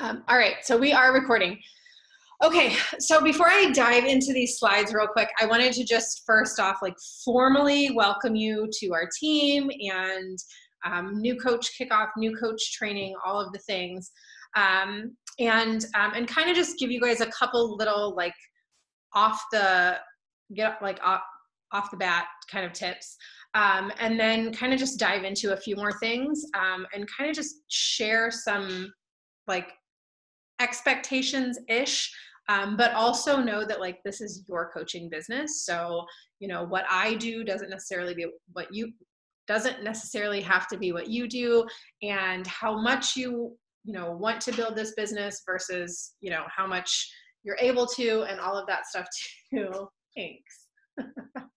Um, all right, so we are recording. Okay, so before I dive into these slides real quick, I wanted to just first off like formally welcome you to our team and um, new coach kickoff, new coach training, all of the things, um, and um, and kind of just give you guys a couple little like off the get like off off the bat kind of tips. Um, and then kind of just dive into a few more things um, and kind of just share some like expectations ish um, but also know that like this is your coaching business. So you know what i do doesn't necessarily be what you doesn't necessarily have to be what you do. And how much you you know want to build this business versus you know how much you're able to and all of that stuff too. Thanks.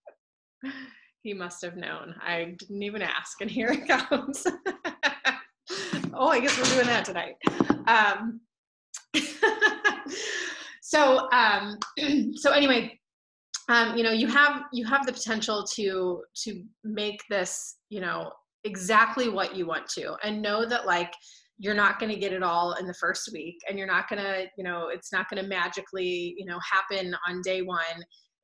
He must have known. I didn't even ask and here it comes. Oh i guess we're doing that tonight. Um, so um, so anyway um, you know you have you have the potential to to make this you know exactly what you want to and know that like you're not going to get it all in the first week and you're not going to you know it's not going to magically you know happen on day one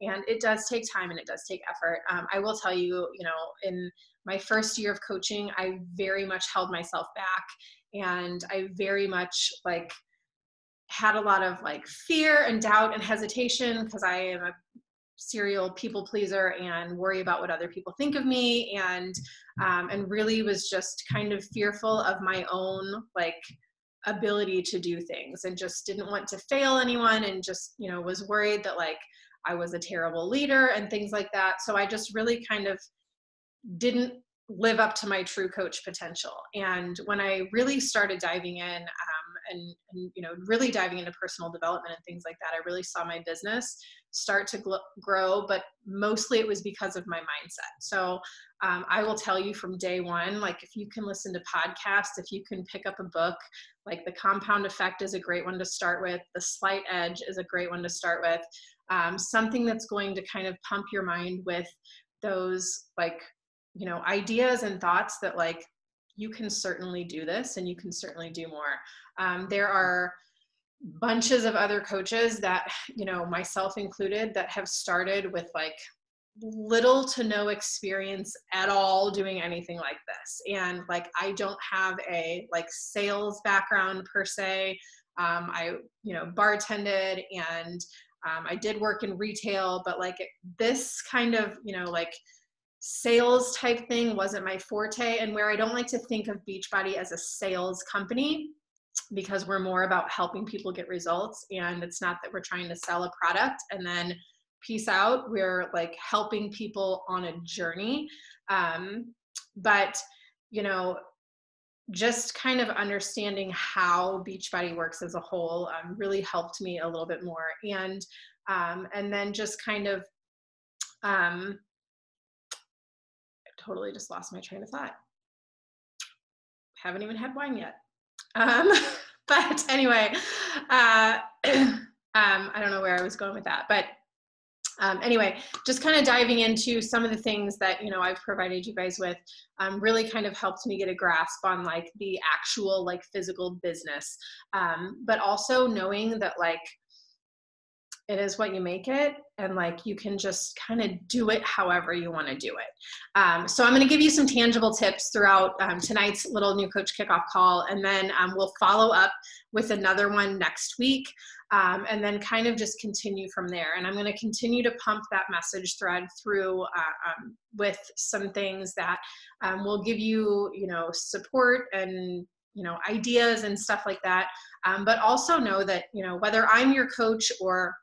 and it does take time and it does take effort. Um, i will tell you you know in my first year of coaching i very much held myself back and i very much like had a lot of like fear and doubt and hesitation because I am a serial people pleaser and worry about what other people think of me and um, and really was just kind of fearful of my own like ability to do things and just didn't want to fail anyone and just you know was worried that like I was a terrible leader and things like that. So I just really kind of didn't live up to my true coach potential. And when I really started diving in um, and, and you know really diving into personal development and things like that i really saw my business start to gl- grow but mostly it was because of my mindset. So um, i will tell you from day one like if you can listen to podcasts if you can pick up a book like the compound effect is a great one to start with the slight edge is a great one to start with um, something that's going to kind of pump your mind with those like you know ideas and thoughts that like you can certainly do this and you can certainly do more. Um, there are bunches of other coaches that, you know, myself included, that have started with like little to no experience at all doing anything like this. And like, I don't have a like sales background per se. Um, I, you know, bartended and um, I did work in retail, but like this kind of, you know, like sales type thing wasn't my forte and where I don't like to think of Beachbody as a sales company because we're more about helping people get results and it's not that we're trying to sell a product and then peace out. We're like helping people on a journey. Um, but you know just kind of understanding how beachbody works as a whole um, really helped me a little bit more. And um, and then just kind of um, totally just lost my train of thought. Haven't even had wine yet. Um, but anyway, uh, um, I don't know where I was going with that, but um, anyway, just kind of diving into some of the things that you know I've provided you guys with, um, really kind of helped me get a grasp on like the actual like physical business, um, but also knowing that like it is what you make it and like you can just kind of do it however you want to do it. Um, so i'm going to give you some tangible tips throughout um, tonight's little new coach kickoff call and then um, we'll follow up with another one next week um, and then kind of just continue from there. And i'm going to continue to pump that message thread through uh, um, with some things that um, will give you you know support and you know ideas and stuff like that. But also know that you know whether i'm your coach or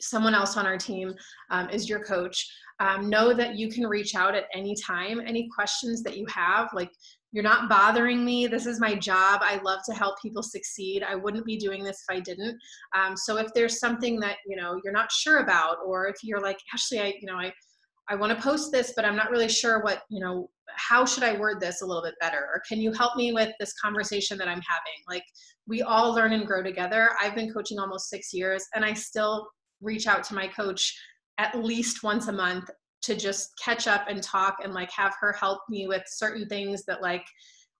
someone else on our team um, is your coach. Um, know that you can reach out at any time. Any questions that you have like you're not bothering me. This is my job. I love to help people succeed. I wouldn't be doing this if i didn't. Um, so if there's something that you know you're not sure about or if you're like actually i you know i i want to post this but i'm not really sure what you know how should i word this a little bit better? Or can you help me with this conversation that i'm having? Like we all learn and grow together. I've been coaching almost six years and i still reach out to my coach at least once a month to just catch up and talk and like have her help me with certain things that like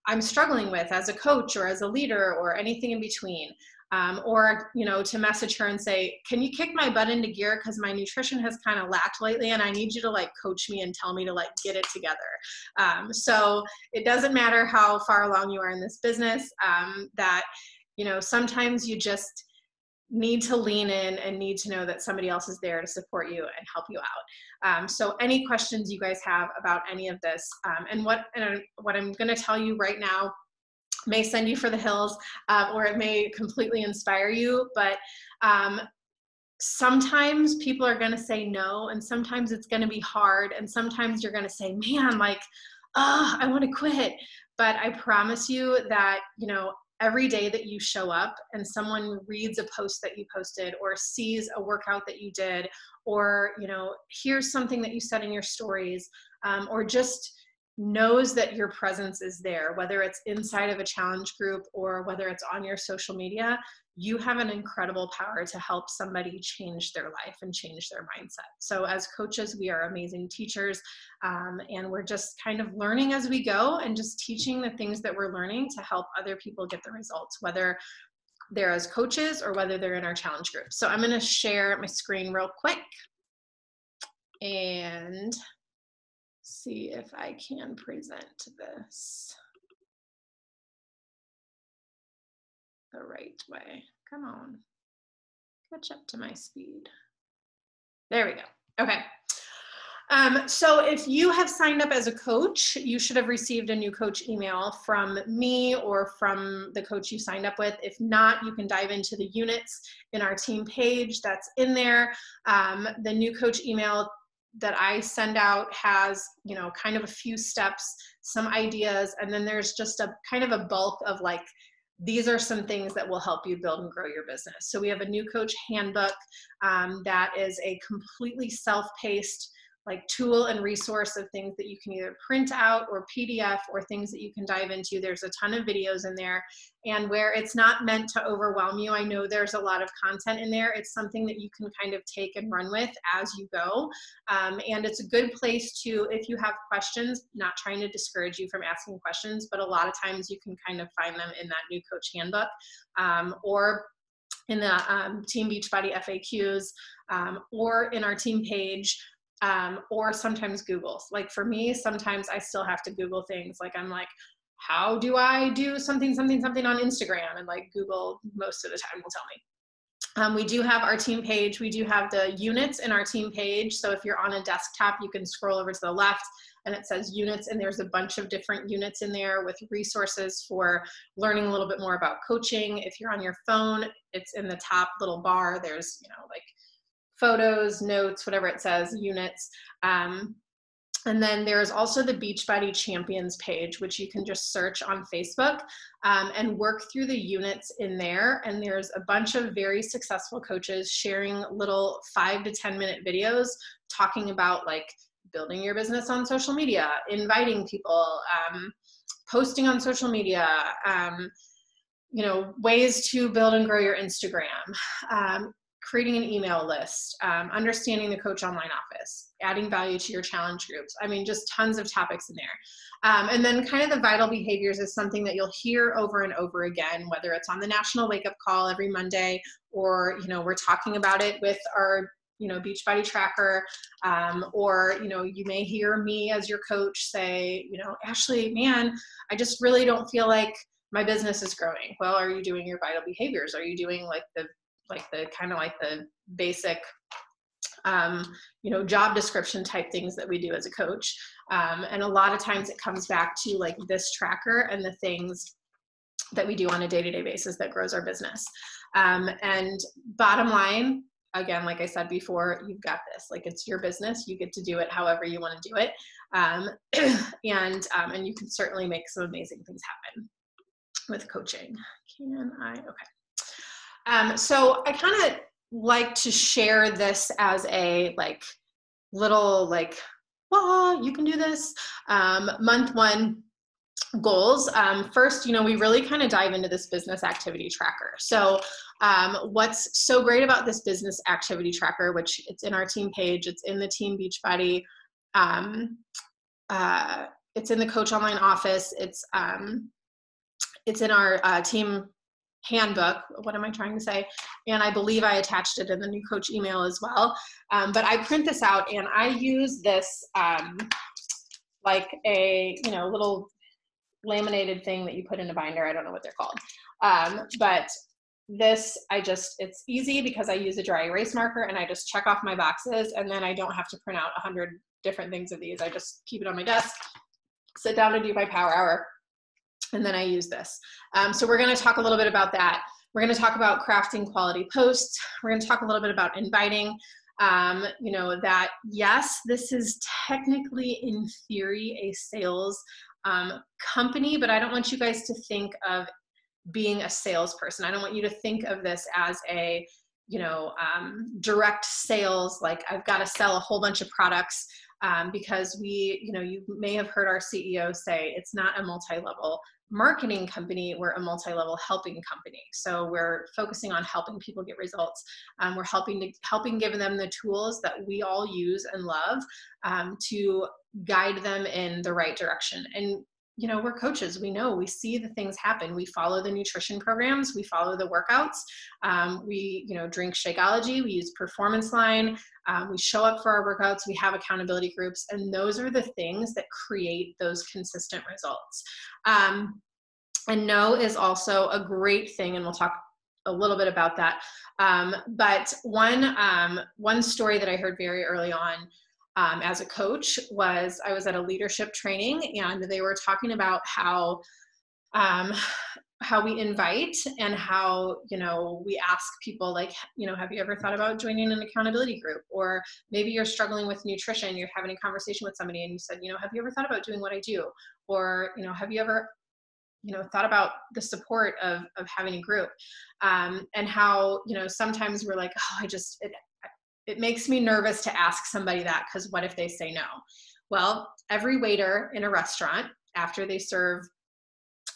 I'm struggling with as a coach or as a leader or anything in between. Um, or you know to message her and say can you kick my butt into gear because my nutrition has kind of lacked lately and i need you to like coach me and tell me to like get it together um, so it doesn't matter how far along you are in this business um, that you know sometimes you just need to lean in and need to know that somebody else is there to support you and help you out. Um, so any questions you guys have about any of this um, and what and what I'm going to tell you right now may send you for the hills uh, or it may completely inspire you, but um, sometimes people are going to say no and sometimes it's going to be hard and sometimes you're going to say, man, like, oh, I want to quit. But I promise you that, you know, every day that you show up and someone reads a post that you posted or sees a workout that you did or you know hears something that you said in your stories um, or just knows that your presence is there whether it's inside of a challenge group or whether it's on your social media you have an incredible power to help somebody change their life and change their mindset. So, as coaches, we are amazing teachers, um, and we're just kind of learning as we go and just teaching the things that we're learning to help other people get the results, whether they're as coaches or whether they're in our challenge group. So, I'm going to share my screen real quick and see if I can present this. the right way. Come on. Catch up to my speed. There we go. Okay. Um, so if you have signed up as a coach, you should have received a new coach email from me or from the coach you signed up with. If not, you can dive into the units in our team page that's in there. Um, the new coach email that I send out has, you know, kind of a few steps, some ideas, and then there's just a kind of a bulk of like these are some things that will help you build and grow your business. So we have a new coach handbook um, that is a completely self-paced like tool and resource of things that you can either print out or PDF or things that you can dive into. There's a ton of videos in there. And where it's not meant to overwhelm you, I know there's a lot of content in there. It's something that you can kind of take and run with as you go. Um, and it's a good place to, if you have questions, not trying to discourage you from asking questions, but a lot of times you can kind of find them in that new coach handbook um, or in the um, Team Beachbody FAQs um, or in our team page um, or sometimes Google. Like for me, sometimes I still have to Google things. Like I'm like, how do I do something, something, something on Instagram? And like Google most of the time will tell me. Um, we do have our team page. We do have the units in our team page. So if you're on a desktop, you can scroll over to the left and it says units and there's a bunch of different units in there with resources for learning a little bit more about coaching. If you're on your phone, it's in the top little bar. There's, you know, like photos, notes, whatever it says, units. Um, and then there's also the Beachbody Champions page, which you can just search on Facebook um, and work through the units in there. And there's a bunch of very successful coaches sharing little five to 10 minute videos talking about like building your business on social media, inviting people, um, posting on social media, um, you know, ways to build and grow your Instagram, um, creating an email list, um, understanding the coach online office, adding value to your challenge groups. I mean, just tons of topics in there. Um, and then kind of the vital behaviors is something that you'll hear over and over again, whether it's on the national wake up call every Monday, or, you know, we're talking about it with our you know beachbody tracker um, or you know you may hear me as your coach say you know ashley man i just really don't feel like my business is growing well are you doing your vital behaviors are you doing like the like the kind of like the basic um, you know job description type things that we do as a coach. Um, and a lot of times it comes back to like this tracker and the things that we do on a day-to-day basis that grows our business. Um, and bottom line again like i said before you've got this. Like it's your business. You get to do it however you want to do it. Um, and um, and you can certainly make some amazing things happen with coaching. Can i okay um, so I kind of like to share this as a like little like, well, you can do this. Um, month one goals. Um, first, you know, we really kind of dive into this business activity tracker. So um, what's so great about this business activity tracker, which it's in our team page, it's in the Team Beachbody um, uh, it's in the Coach Online office. It's um, it's in our uh, team handbook. What am I trying to say? And I believe I attached it in the new coach email as well. Um, but I print this out and I use this um, like a you know little laminated thing that you put in a binder. I don't know what they're called. Um, but this I just it's easy because I use a dry erase marker and I just check off my boxes and then I don't have to print out a hundred different things of these. I just keep it on my desk, sit down and do my power hour, and then I use this. Um, so we're going to talk a little bit about that. We're going to talk about crafting quality posts. We're going to talk a little bit about inviting. Um, you know that yes, this is technically in theory a sales um, company, but I don't want you guys to think of being a salesperson. I don't want you to think of this as a you know um, direct sales like i've got to sell a whole bunch of products um, because we you know you may have heard our ceo say it's not a multi-level marketing company we're a multi-level helping company. So we're focusing on helping people get results. Um, we're helping to helping giving them the tools that we all use and love um, to guide them in the right direction. And you know we're coaches. We know. We see the things happen. We follow the nutrition programs. We follow the workouts. Um, we you know drink shakeology. We use performance line. Um, we show up for our workouts. We have accountability groups. And those are the things that create those consistent results. Um, and no is also a great thing and we'll talk a little bit about that. Um, but one um, one story that i heard very early on um, as a coach was I was at a leadership training and they were talking about how um, how we invite and how you know we ask people like you know have you ever thought about joining an accountability group? Or maybe you're struggling with nutrition you're having a conversation with somebody and you said you know have you ever thought about doing what i do or you know have you ever you know thought about the support of of having a group? Um, and how you know sometimes we're like oh i just it, it makes me nervous to ask somebody that because what if they say no? Well, every waiter in a restaurant, after they serve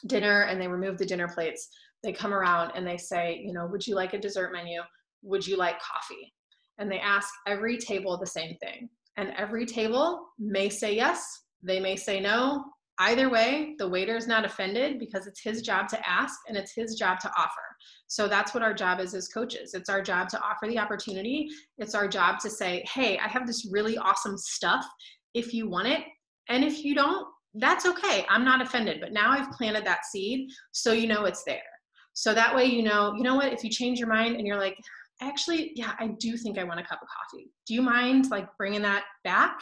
dinner and they remove the dinner plates, they come around and they say, you know, would you like a dessert menu? Would you like coffee? And they ask every table the same thing. And every table may say yes, they may say no. Either way, the waiter is not offended because it's his job to ask and it's his job to offer. So that's what our job is as coaches. It's our job to offer the opportunity. It's our job to say, hey, I have this really awesome stuff if you want it. And if you don't, that's okay. I'm not offended. But now I've planted that seed so you know it's there. So that way you know, you know what, if you change your mind and you're like, actually, yeah, I do think I want a cup of coffee. Do you mind like bringing that back?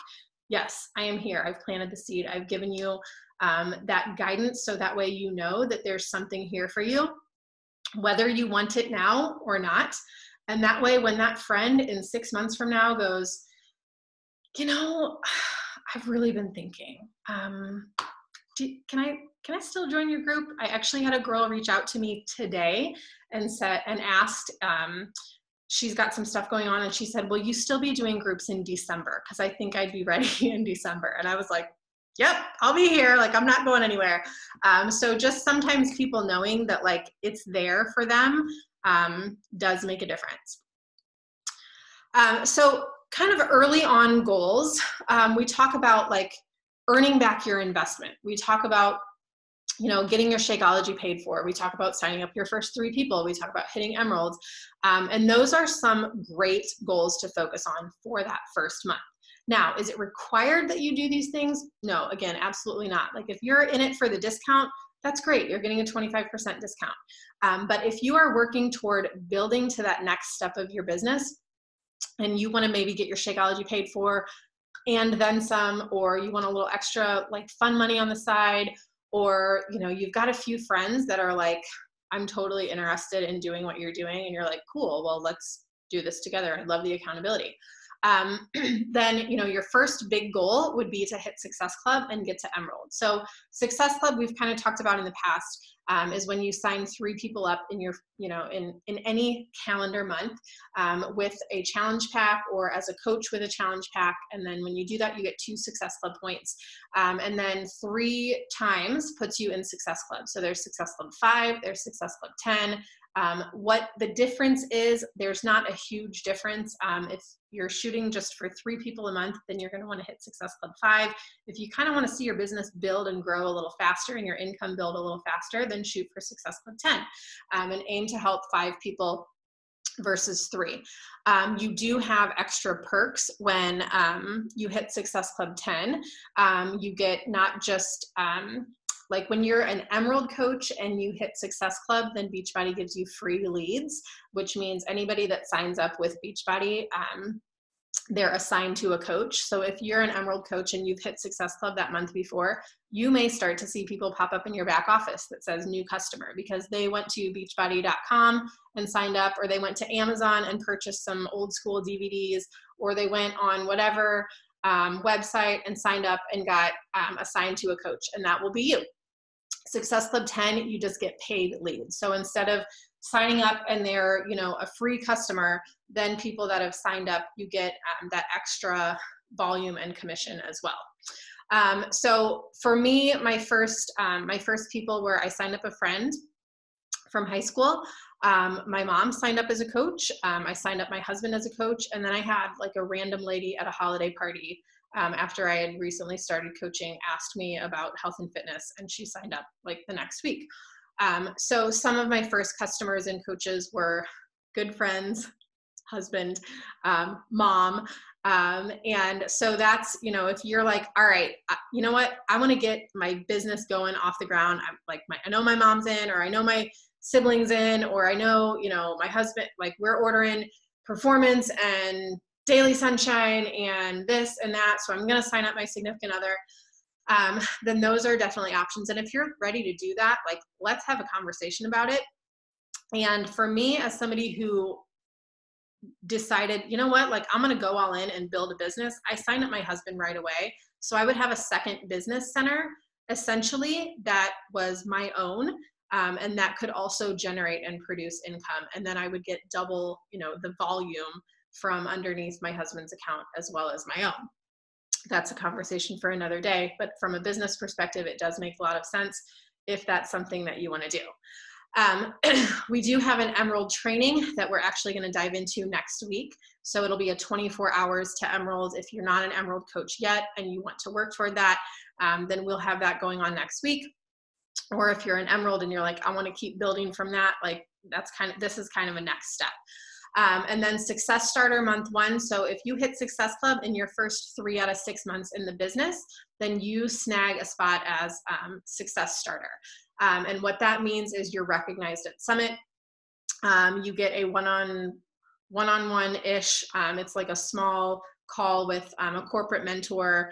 Yes, I am here. I've planted the seed. I've given you um, that guidance so that way you know that there's something here for you whether you want it now or not. And that way, when that friend in six months from now goes, you know, I've really been thinking, um, do, can I can I still join your group? I actually had a girl reach out to me today and said and asked. Um, she's got some stuff going on, and she said, "Will you still be doing groups in December? Because I think I'd be ready in December." And I was like, yep i'll be here like i'm not going anywhere. Um, so just sometimes people knowing that like it's there for them um, does make a difference. Um, so kind of early on goals um, we talk about like earning back your investment. We talk about you know getting your shakeology paid for. We talk about signing up your first three people. We talk about hitting emeralds. Um, and those are some great goals to focus on for that first month now, is it required that you do these things? No, again, absolutely not. Like if you're in it for the discount, that's great. You're getting a 25% discount. Um, but if you are working toward building to that next step of your business and you want to maybe get your Shakeology paid for and then some, or you want a little extra like fun money on the side, or you know, you've got a few friends that are like, I'm totally interested in doing what you're doing, and you're like, cool, well, let's do this together. I love the accountability um, then you know your first big goal would be to hit Success Club and get to Emerald. So Success Club we've kind of talked about in the past um, is when you sign three people up in your you know in in any calendar month um, with a challenge pack or as a coach with a challenge pack, and then when you do that you get two Success Club points, um, and then three times puts you in Success Club. So there's Success Club five, there's Success Club ten. Um, what the difference is, there's not a huge difference. Um, if you're shooting just for three people a month, then you're going to want to hit Success Club 5. If you kind of want to see your business build and grow a little faster and your income build a little faster, then shoot for Success Club 10 um, and aim to help five people versus three. Um, you do have extra perks when um, you hit Success Club 10. Um, you get not just um, like when you're an Emerald coach and you hit Success Club, then Beachbody gives you free leads, which means anybody that signs up with Beachbody, um, they're assigned to a coach. So if you're an Emerald coach and you've hit Success Club that month before, you may start to see people pop up in your back office that says new customer because they went to beachbody.com and signed up, or they went to Amazon and purchased some old school DVDs, or they went on whatever um, website and signed up and got um, assigned to a coach, and that will be you. Success Club 10, you just get paid leads. So instead of signing up and they're you know a free customer then people that have signed up you get um, that extra volume and commission as well. Um, so for me my first um, my first people were i signed up a friend from high school. Um, my mom signed up as a coach. Um, i signed up my husband as a coach. And then i had like a random lady at a holiday party um, after I had recently started coaching, asked me about health and fitness, and she signed up like the next week. Um, so some of my first customers and coaches were good friends, husband, um, mom. Um, and so that's, you know, if you're like, all right, you know what, I want to get my business going off the ground. I'm like, my, I know my mom's in, or I know my siblings in, or I know, you know, my husband, like we're ordering performance and daily sunshine and this and that. So I'm going to sign up my significant other um, then those are definitely options. And if you're ready to do that, like let's have a conversation about it. And for me, as somebody who decided, you know what, like I'm gonna go all in and build a business, I signed up my husband right away. So I would have a second business center essentially that was my own. Um, and that could also generate and produce income. And then I would get double, you know, the volume from underneath my husband's account as well as my own that's a conversation for another day. But from a business perspective, it does make a lot of sense if that's something that you want to do. Um, we do have an Emerald training that we're actually going to dive into next week. So it'll be a 24 hours to Emerald. If you're not an Emerald coach yet and you want to work toward that, um, then we'll have that going on next week. Or if you're an Emerald and you're like, I want to keep building from that, like that's kind of, this is kind of a next step. Um, and then Success Starter month one. So if you hit Success Club in your first three out of six months in the business, then you snag a spot as um, Success Starter. Um, and what that means is you're recognized at Summit. Um, you get a one-on one-on-one ish. Um, it's like a small call with um, a corporate mentor.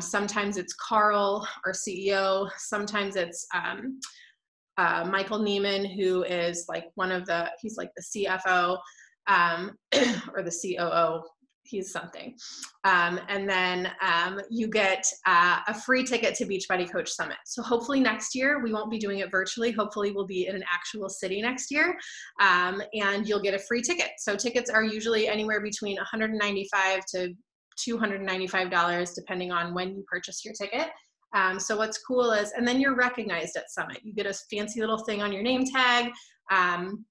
sometimes it's Carl, our CEO. Sometimes it's uh, Michael Neiman, who is like one of the, he's like the CFO um, or the COO. He's something. Um, and then um, you get uh, a free ticket to Beachbody Coach Summit. So hopefully next year, we won't be doing it virtually. Hopefully we'll be in an actual city next year um, and you'll get a free ticket. So tickets are usually anywhere between 195 to $295 depending on when you purchase your ticket. Um, so what's cool is, and then you're recognized at Summit. You get a fancy little thing on your name tag. Um,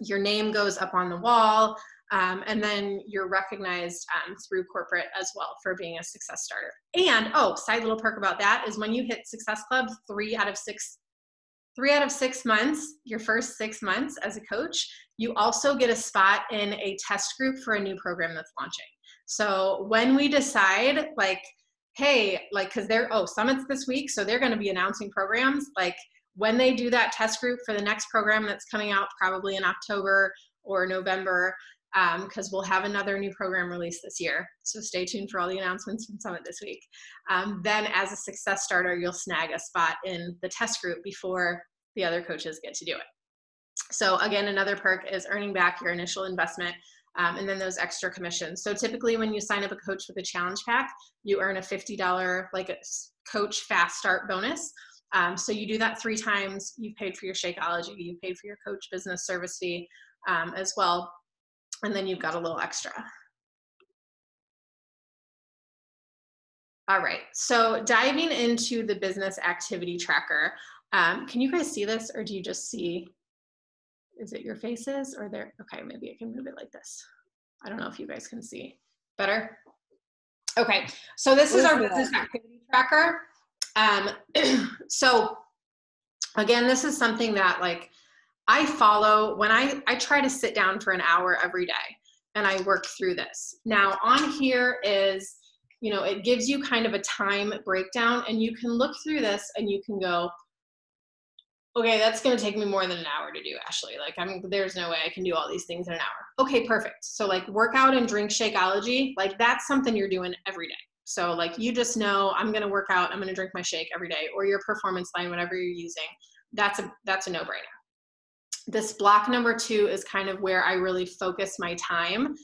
your name goes up on the wall, um, and then you're recognized um, through corporate as well for being a success starter. And oh, side little perk about that is when you hit Success Club, three out of six, three out of six months, your first six months as a coach, you also get a spot in a test group for a new program that's launching. So when we decide, like, hey, like, because they're oh, summits this week, so they're going to be announcing programs, like when they do that test group for the next program that's coming out probably in October or November, because um, we'll have another new program release this year. So stay tuned for all the announcements from Summit this week. Um, then, as a success starter, you'll snag a spot in the test group before the other coaches get to do it. So, again, another perk is earning back your initial investment. Um, and then those extra commissions. So typically, when you sign up a coach with a challenge pack, you earn a $50 like a coach fast start bonus. Um, so you do that three times. You've paid for your Shakeology, you've paid for your coach business service fee um, as well, and then you've got a little extra. All right, so diving into the business activity tracker. Um, can you guys see this or do you just see, is it your faces or there? Okay, maybe I can move it like this. I don't know if you guys can see. Better? Okay, so this is our business activity tracker. Um, so again, this is something that like I follow when I, I try to sit down for an hour every day and I work through this. Now on here is, you know, it gives you kind of a time breakdown and you can look through this and you can go, okay, that's going to take me more than an hour to do, Ashley. Like, I'm there's no way I can do all these things in an hour. Okay, perfect. So like workout and drink Shakeology, like that's something you're doing every day. So like you just know I'm to work out, I'm to drink my shake every day, or your performance line, whatever you're using. That's a that's a no brainer. This block number two is kind of where I really focus my time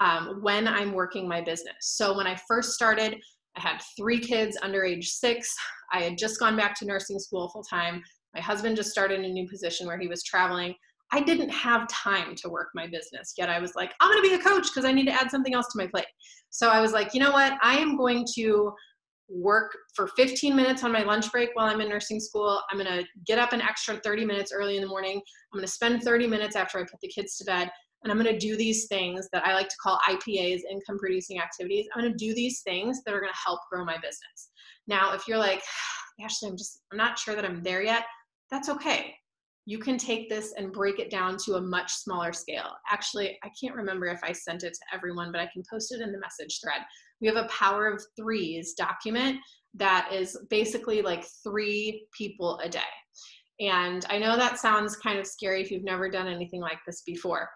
um, when I'm working my business. So when I first started, I had three kids under age six. I had just gone back to nursing school full time. My husband just started a new position where he was traveling. I didn't have time to work my business, yet I was like, I'm gonna be a coach because I need to add something else to my plate. So I was like, you know what? I am going to work for 15 minutes on my lunch break while I'm in nursing school. I'm gonna get up an extra 30 minutes early in the morning. I'm gonna spend 30 minutes after I put the kids to bed. And I'm gonna do these things that I like to call IPAs, income producing activities. I'm gonna do these things that are gonna help grow my business. Now, if you're like, Ashley, I'm just, I'm not sure that I'm there yet that's okay. You can take this and break it down to a much smaller scale. Actually, I can't remember if I sent it to everyone, but I can post it in the message thread. We have a power of threes document that is basically like three people a day. And I know that sounds kind of scary if you've never done anything like this before.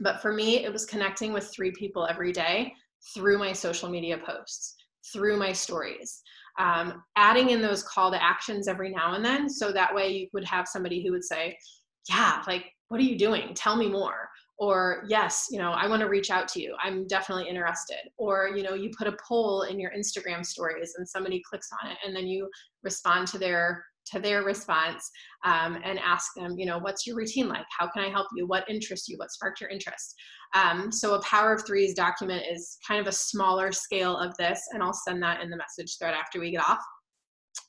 But for me, it was connecting with three people every day through my social media posts, through my stories um, adding in those call to actions every now and then. So that way you would have somebody who would say yeah like what are you doing? Tell me more. Or yes you know i want to reach out to you. I'm definitely interested. Or you know you put a poll in your instagram stories and somebody clicks on it and then you respond to their to their response um, and ask them you know what's your routine like how can i help you what interests you what sparked your interest um, so a power of threes document is kind of a smaller scale of this, and I'll send that in the message thread after we get off.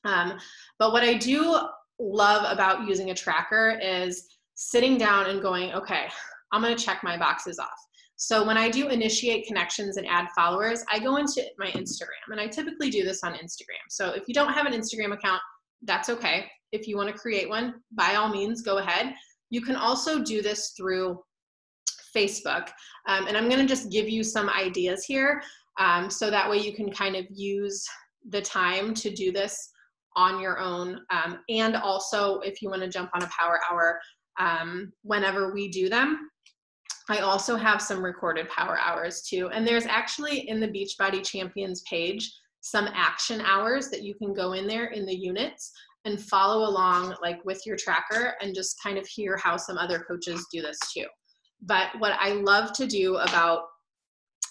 Um, but what I do love about using a tracker is sitting down and going, okay, I'm gonna check my boxes off. So when I do initiate connections and add followers, I go into my Instagram, and I typically do this on Instagram. So if you don't have an Instagram account, that's okay. If you wanna create one, by all means, go ahead. You can also do this through Facebook. Um, and I'm going to just give you some ideas here um, so that way you can kind of use the time to do this on your own. Um, and also, if you want to jump on a power hour um, whenever we do them, I also have some recorded power hours too. And there's actually in the Beachbody Champions page some action hours that you can go in there in the units and follow along like with your tracker and just kind of hear how some other coaches do this too. But what I love to do about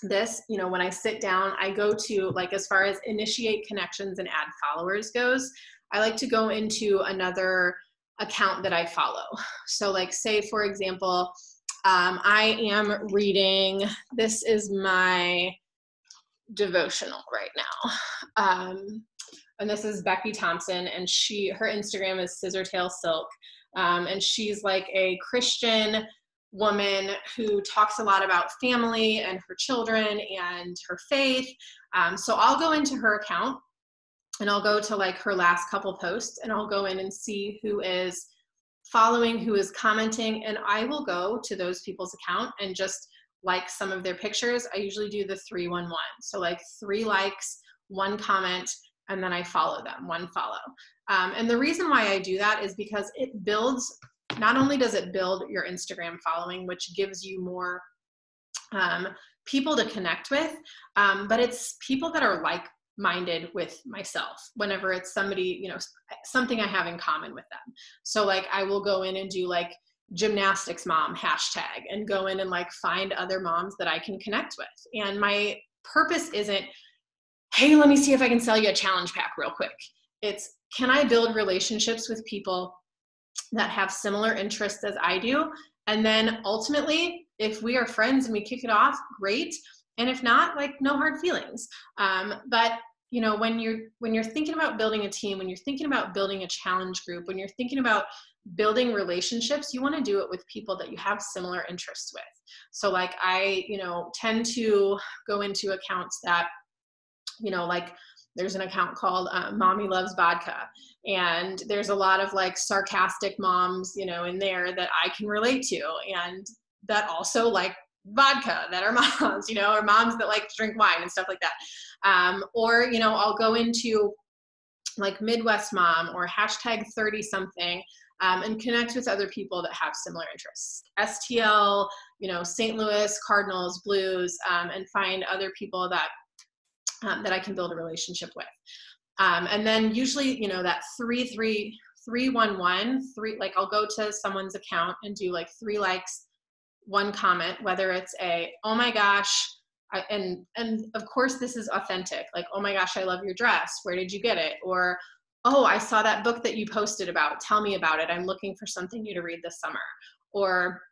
this, you know, when I sit down, I go to like as far as initiate connections and add followers goes, I like to go into another account that I follow. So, like, say for example, um, I am reading, this is my devotional right now. Um, and this is Becky Thompson, and she her Instagram is Scissortail Silk. Um, and she's like a Christian woman who talks a lot about family and her children and her faith. Um, so I'll go into her account and I'll go to like her last couple posts and I'll go in and see who is following, who is commenting, and I will go to those people's account and just like some of their pictures. I usually do the 311. So like three likes, one comment, and then I follow them, one follow. Um, and the reason why I do that is because it builds not only does it build your Instagram following, which gives you more um, people to connect with, um, but it's people that are like minded with myself whenever it's somebody you know something i have in common with them so like i will go in and do like gymnastics mom hashtag and go in and like find other moms that i can connect with and my purpose isn't hey let me see if i can sell you a challenge pack real quick it's can i build relationships with people that have similar interests as I do. And then ultimately, if we are friends and we kick it off, great. And if not, like no hard feelings. Um, but you know, when you're when you're thinking about building a team, when you're thinking about building a challenge group, when you're thinking about building relationships, you want to do it with people that you have similar interests with. So, like, I, you know, tend to go into accounts that, you know, like there's an account called uh, Mommy Loves Vodka. And there's a lot of like sarcastic moms, you know, in there that I can relate to. And that also like vodka that are moms, you know, or moms that like drink wine and stuff like that. Um, or, you know, I'll go into like Midwest Mom or hashtag 30 something um, and connect with other people that have similar interests. STL, you know, St. Louis, Cardinals, Blues, um, and find other people that um, that I can build a relationship with. Um, and then usually, you know, that three, three, three, one, one, three, like I'll go to someone's account and do like three likes, one comment, whether it's a, oh my gosh, I, and and of course this is authentic like oh my gosh i love your dress where did you get it or oh i saw that book that you posted about tell me about it i'm looking for something new to read this summer. Or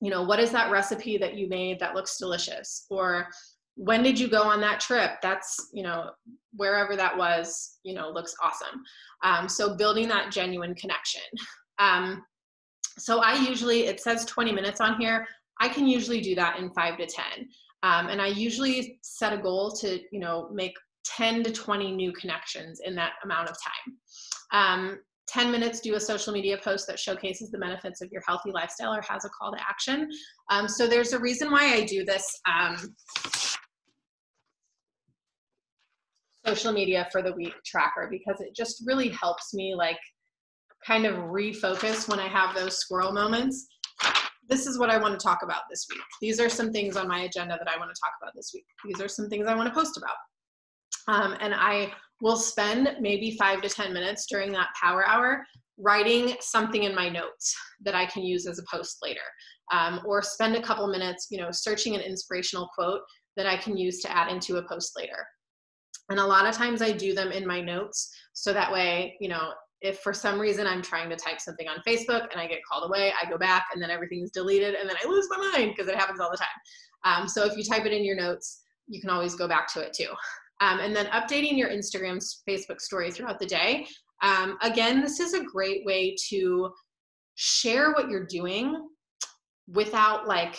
you know what is that recipe that you made that looks delicious? Or when did you go on that trip? That's you know wherever that was you know looks awesome. Um, so building that genuine connection. Um, so i usually it says 20 minutes on here. I can usually do that in 5 to 10 um, and i usually set a goal to you know make 10 to 20 new connections in that amount of time um, 10 minutes do a social media post that showcases the benefits of your healthy lifestyle or has a call to action um, so there's a reason why i do this um, social media for the week tracker because it just really helps me like kind of refocus when I have those squirrel moments. This is what I want to talk about this week. These are some things on my agenda that I want to talk about this week. These are some things I want to post about. Um, and I will spend maybe five to 10 minutes during that power hour writing something in my notes that I can use as a post later. Um, or spend a couple minutes, you know, searching an inspirational quote that I can use to add into a post later. And a lot of times I do them in my notes. So that way, you know, if for some reason I'm trying to type something on Facebook and I get called away, I go back and then everything's deleted and then I lose my mind because it happens all the time. Um, so if you type it in your notes, you can always go back to it too. Um, and then updating your Instagram, Facebook story throughout the day. Um, again, this is a great way to share what you're doing without like,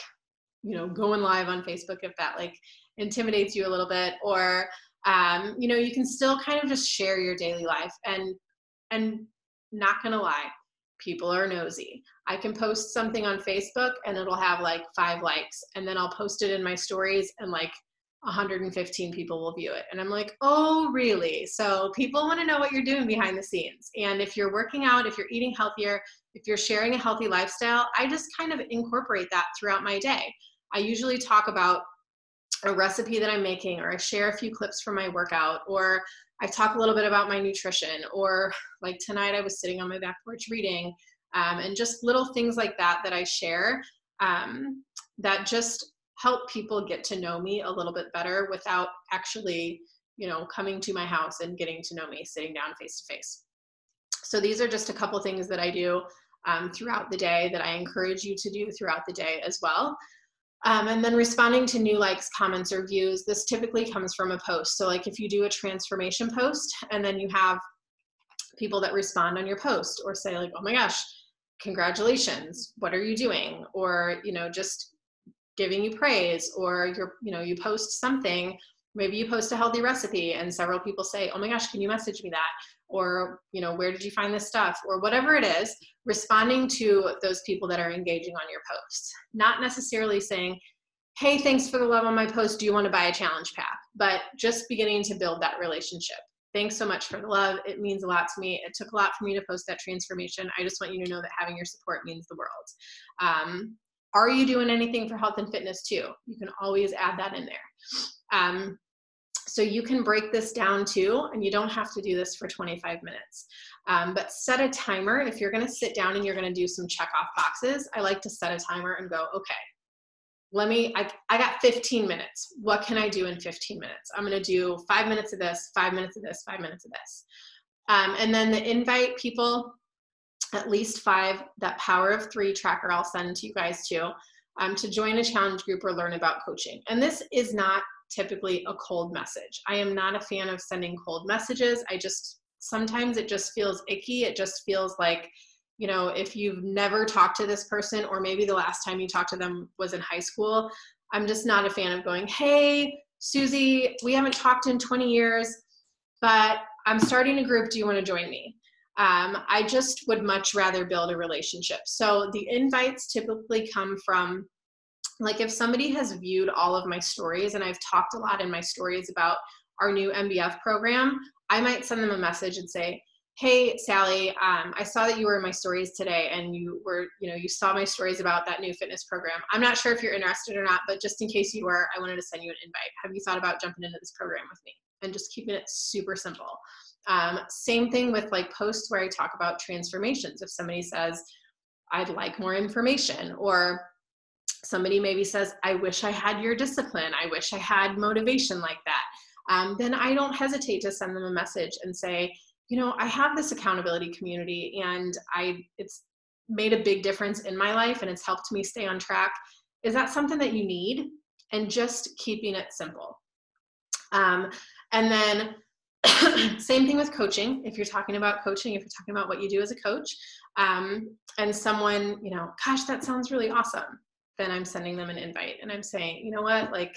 you know, going live on Facebook if that like intimidates you a little bit or um, you know you can still kind of just share your daily life and and not gonna lie people are nosy i can post something on facebook and it'll have like five likes and then i'll post it in my stories and like 115 people will view it. And i'm like oh really? So people want to know what you're doing behind the scenes. And if you're working out if you're eating healthier if you're sharing a healthy lifestyle i just kind of incorporate that throughout my day. I usually talk about a recipe that I'm making, or I share a few clips from my workout, or I talk a little bit about my nutrition, or like tonight I was sitting on my back porch reading, um, and just little things like that that I share um, that just help people get to know me a little bit better without actually, you know, coming to my house and getting to know me sitting down face to face. So these are just a couple things that I do um, throughout the day that I encourage you to do throughout the day as well. Um, and then responding to new likes, comments, or views. This typically comes from a post. So, like if you do a transformation post and then you have people that respond on your post or say, like, oh my gosh, congratulations, what are you doing? Or, you know, just giving you praise, or you're, you know, you post something, maybe you post a healthy recipe and several people say, oh my gosh, can you message me that? or you know where did you find this stuff? or whatever it is responding to those people that are engaging on your posts. Not necessarily saying hey thanks for the love on my post. Do you want to buy a challenge pack? but just beginning to build that relationship. Thanks so much for the love. It means a lot to me. It took a lot for me to post that transformation. I just want you to know that having your support means the world. Um, are you doing anything for health and fitness too you can always add that in there um, so you can break this down too, and you don't have to do this for 25 minutes. Um, but set a timer. If you're gonna sit down and you're gonna do some check off boxes, I like to set a timer and go, okay, let me, I, I got 15 minutes. What can I do in 15 minutes? I'm gonna do five minutes of this, five minutes of this, five minutes of this. Um, and then the invite people, at least five, that power of three tracker I'll send to you guys too, um, to join a challenge group or learn about coaching. And this is not typically a cold message. I am not a fan of sending cold messages. I just sometimes it just feels icky. It just feels like you know, if you've never talked to this person, or maybe the last time you talked to them was in high school, I'm just not a fan of going, hey, Susie, we haven't talked in 20 years, but I'm starting a group. Do you want to join me? Um, I just would much rather build a relationship. So the invites typically come from, like, if somebody has viewed all of my stories, and I've talked a lot in my stories about our new MBF program, I might send them a message and say, hey sally um, i saw that you were in my stories today and you were you know you saw my stories about that new fitness program. I'm not sure if you're interested or not but just in case you were i wanted to send you an invite. Have you thought about jumping into this program with me? And just keeping it super simple um, same thing with like posts where i talk about transformations if somebody says i'd like more information or somebody maybe says i wish i had your discipline i wish i had motivation like that um, then i don't hesitate to send them a message and say you know, I have this accountability community and I it's made a big difference in my life and it's helped me stay on track. Is that something that you need? And just keeping it simple. Um, and then same thing with coaching. If you're talking about coaching, if you're talking about what you do as a coach, um, and someone, you know, gosh, that sounds really awesome, then I'm sending them an invite and I'm saying, you know what, like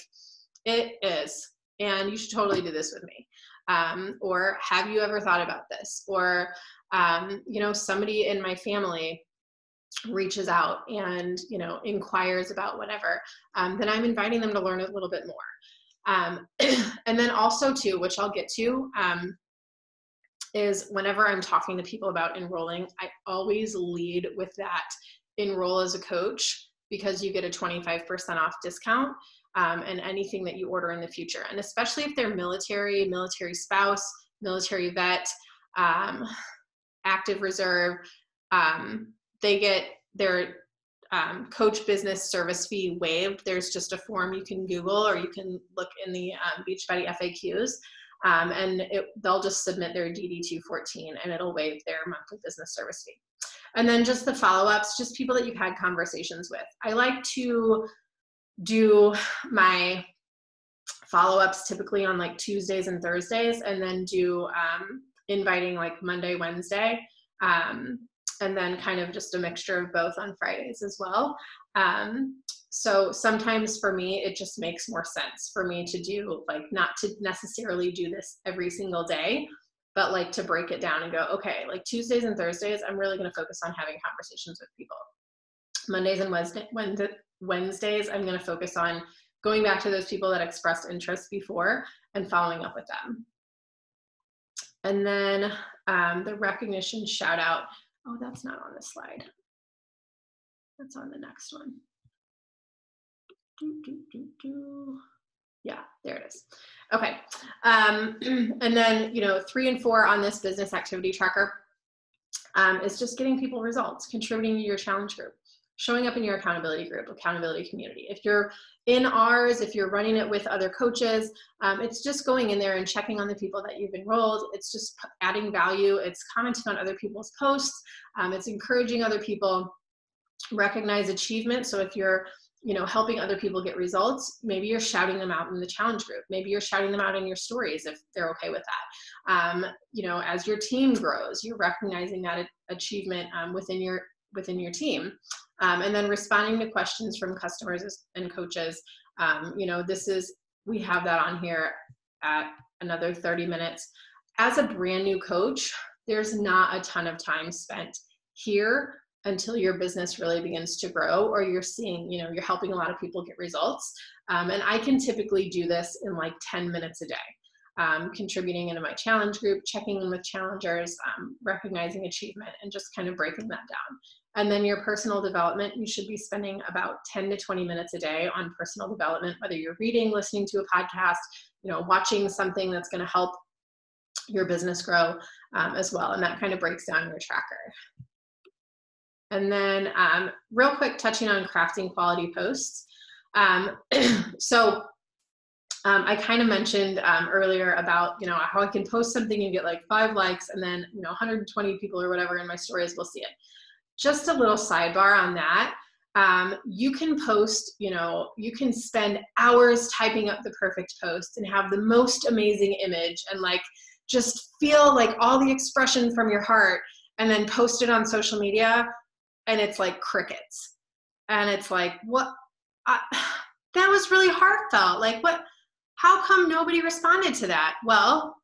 it is, and you should totally do this with me. Um, or have you ever thought about this? Or um, you know somebody in my family reaches out and you know inquires about whatever um, then i'm inviting them to learn a little bit more um, and then also too which i'll get to um, is whenever i'm talking to people about enrolling i always lead with that enroll as a coach because you get a 25% off discount um, and anything that you order in the future. And especially if they're military, military spouse, military vet, um, active reserve, um, they get their um, coach business service fee waived. There's just a form you can Google or you can look in the um, Beachbody FAQs. Um, and it, they'll just submit their DD214 and it'll waive their monthly business service fee. And then just the follow ups, just people that you've had conversations with. I like to do my follow ups typically on like Tuesdays and Thursdays, and then do um, inviting like Monday, Wednesday, um, and then kind of just a mixture of both on Fridays as well. Um, so sometimes for me, it just makes more sense for me to do like not to necessarily do this every single day, but like to break it down and go, okay, like Tuesdays and Thursdays, I'm really going to focus on having conversations with people. Mondays and Wednesday, Wednesdays, I'm going to focus on going back to those people that expressed interest before and following up with them. And then um, the recognition shout out. Oh, that's not on this slide. That's on the next one. Do, do, do, do. Yeah, there it is. Okay. Um, and then, you know, three and four on this business activity tracker um, is just getting people results, contributing to your challenge group showing up in your accountability group, accountability community. If you're in ours, if you're running it with other coaches, um, it's just going in there and checking on the people that you've enrolled. It's just adding value. It's commenting on other people's posts. Um, it's encouraging other people recognize achievement. So if you're you know helping other people get results maybe you're shouting them out in the challenge group maybe you're shouting them out in your stories if they're okay with that um, you know as your team grows you're recognizing that achievement um, within your within your team um, and then responding to questions from customers and coaches. Um, you know, this is, we have that on here at another 30 minutes. As a brand new coach, there's not a ton of time spent here until your business really begins to grow or you're seeing, you know, you're helping a lot of people get results. Um, and I can typically do this in like 10 minutes a day. Um, contributing into my challenge group, checking in with challengers, um, recognizing achievement, and just kind of breaking that down. And then your personal development, you should be spending about 10 to 20 minutes a day on personal development, whether you're reading, listening to a podcast, you know, watching something that's going to help your business grow um, as well. And that kind of breaks down your tracker. And then um, real quick, touching on crafting quality posts. Um, so um, I kind of mentioned um, earlier about you know how I can post something and get like five likes and then you know 120 people or whatever in my stories will see it just a little sidebar on that. Um, you can post you know you can spend hours typing up the perfect post and have the most amazing image and like just feel like all the expression from your heart and then post it on social media and it's like crickets. And it's like what I, that was really heartfelt. Like what how come nobody responded to that? Well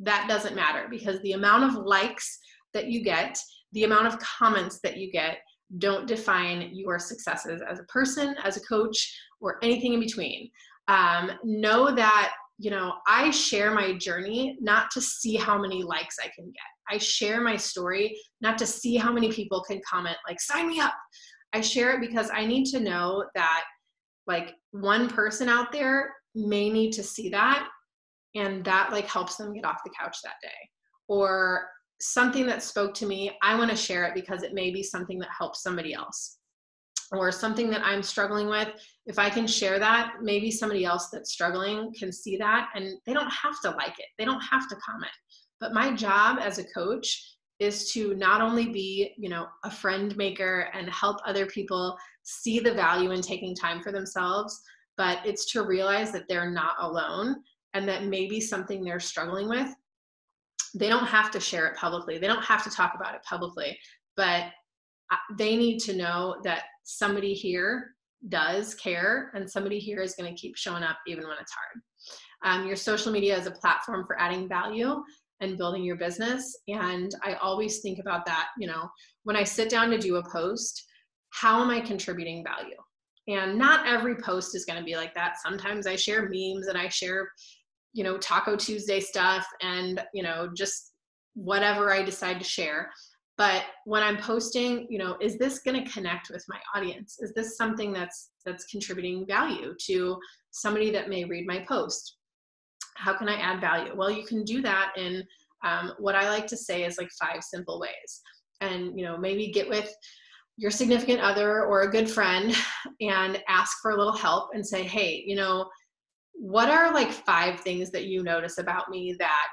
that doesn't matter because the amount of likes that you get the amount of comments that you get don't define your successes as a person as a coach or anything in between. Um, know that you know i share my journey not to see how many likes i can get. I share my story not to see how many people can comment like sign me up. I share it because i need to know that like one person out there may need to see that and that like helps them get off the couch that day. Or something that spoke to me i want to share it because it may be something that helps somebody else. Or something that i'm struggling with if i can share that maybe somebody else that's struggling can see that and they don't have to like it they don't have to comment. But my job as a coach is to not only be you know a friend maker and help other people see the value in taking time for themselves but it's to realize that they're not alone and that maybe something they're struggling with they don't have to share it publicly. They don't have to talk about it publicly but they need to know that somebody here does care and somebody here is going to keep showing up even when it's hard. Um, your social media is a platform for adding value and building your business and i always think about that you know when i sit down to do a post how am i contributing value? And not every post is going to be like that. Sometimes i share memes and i share you know taco tuesday stuff and you know just whatever i decide to share. But when i'm posting you know is this going to connect with my audience? Is this something that's that's contributing value to somebody that may read my post? How can i add value? Well you can do that in um, what i like to say is like five simple ways. And you know maybe get with your significant other or a good friend and ask for a little help and say hey you know what are like five things that you notice about me that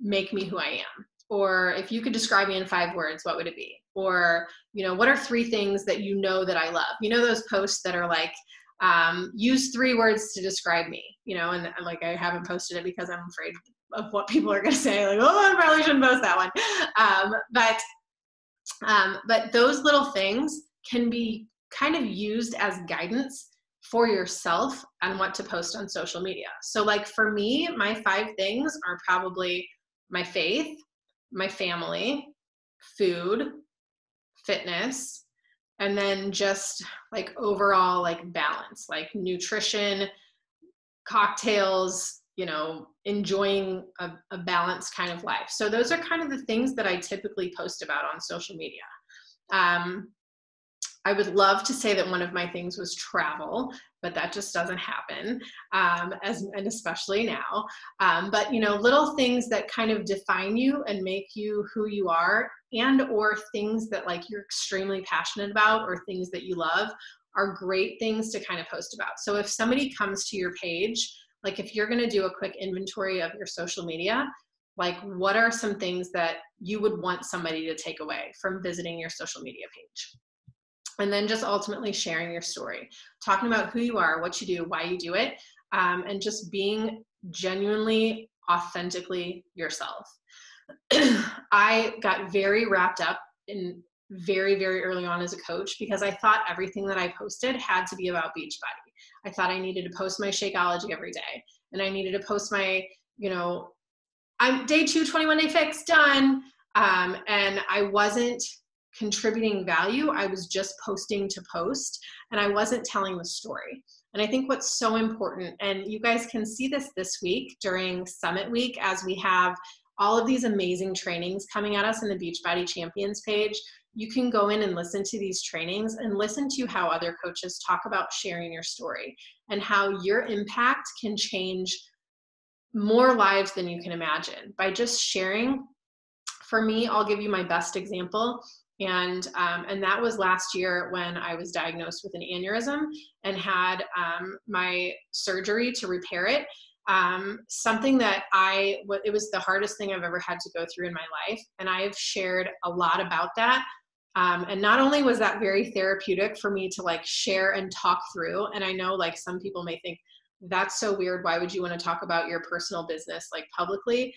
make me who I am? Or if you could describe me in five words, what would it be? Or, you know, what are three things that you know that I love? You know, those posts that are like, um, use three words to describe me, you know, and like I haven't posted it because I'm afraid of what people are going to say, like, oh, I probably shouldn't post that one. Um, but, um, but those little things can be kind of used as guidance for yourself on what to post on social media. So, like for me, my five things are probably my faith, my family, food, fitness, and then just like overall like balance, like nutrition, cocktails, you know, enjoying a, a balanced kind of life. So, those are kind of the things that I typically post about on social media. Um, I would love to say that one of my things was travel, but that just doesn't happen, um, as and especially now. Um, but you know, little things that kind of define you and make you who you are, and or things that like you're extremely passionate about or things that you love, are great things to kind of post about. So if somebody comes to your page, like if you're going to do a quick inventory of your social media, like what are some things that you would want somebody to take away from visiting your social media page? And then just ultimately sharing your story. Talking about who you are what you do why you do it um, and just being genuinely authentically yourself. I got very wrapped up in very very early on as a coach because i thought everything that i posted had to be about beachbody i thought i needed to post my shakeology every day and i needed to post my you know i'm day two 21 day fix done. Um, and i wasn't contributing value. I was just posting to post and I wasn't telling the story. And I think what's so important, and you guys can see this this week during Summit Week as we have all of these amazing trainings coming at us in the Beachbody Champions page. You can go in and listen to these trainings and listen to how other coaches talk about sharing your story and how your impact can change more lives than you can imagine by just sharing. For me, I'll give you my best example and um, and that was last year when I was diagnosed with an aneurysm and had um, my surgery to repair it. Um, something that I it was the hardest thing I've ever had to go through in my life, and I have shared a lot about that. Um, and not only was that very therapeutic for me to like share and talk through, and I know like some people may think that's so weird. Why would you want to talk about your personal business like publicly?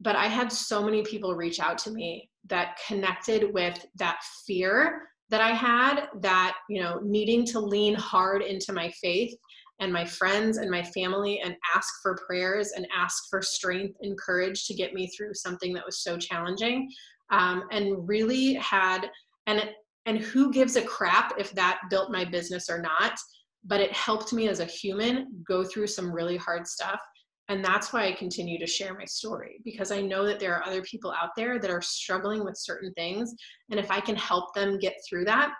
but I had so many people reach out to me that connected with that fear that I had that, you know, needing to lean hard into my faith and my friends and my family and ask for prayers and ask for strength and courage to get me through something that was so challenging um, and really had and and who gives a crap if that built my business or not but it helped me as a human go through some really hard stuff and that's why i continue to share my story because i know that there are other people out there that are struggling with certain things and if i can help them get through that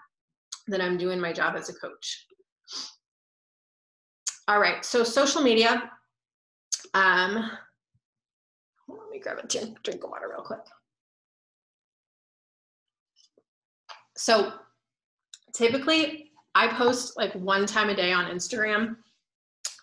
then i'm doing my job as a coach all right so social media um let me grab a drink of water real quick so typically I post like one time a day on Instagram.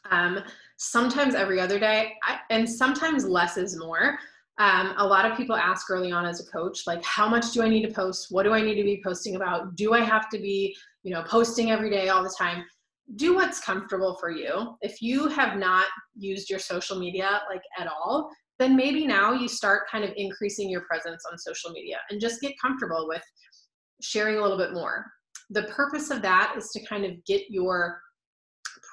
Um, sometimes every other day, I, and sometimes less is more. Um, a lot of people ask early on as a coach, like, how much do I need to post? What do I need to be posting about? Do I have to be, you know, posting every day all the time? Do what's comfortable for you. If you have not used your social media like at all, then maybe now you start kind of increasing your presence on social media and just get comfortable with sharing a little bit more. The purpose of that is to kind of get your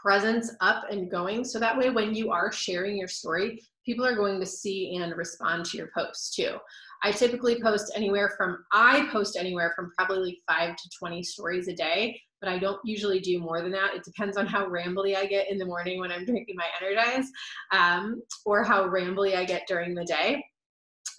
presence up and going so that way when you are sharing your story, people are going to see and respond to your posts too. I typically post anywhere from I post anywhere from probably like 5 to 20 stories a day, but I don't usually do more than that. It depends on how rambly I get in the morning when I'm drinking my Energize um, or how rambly I get during the day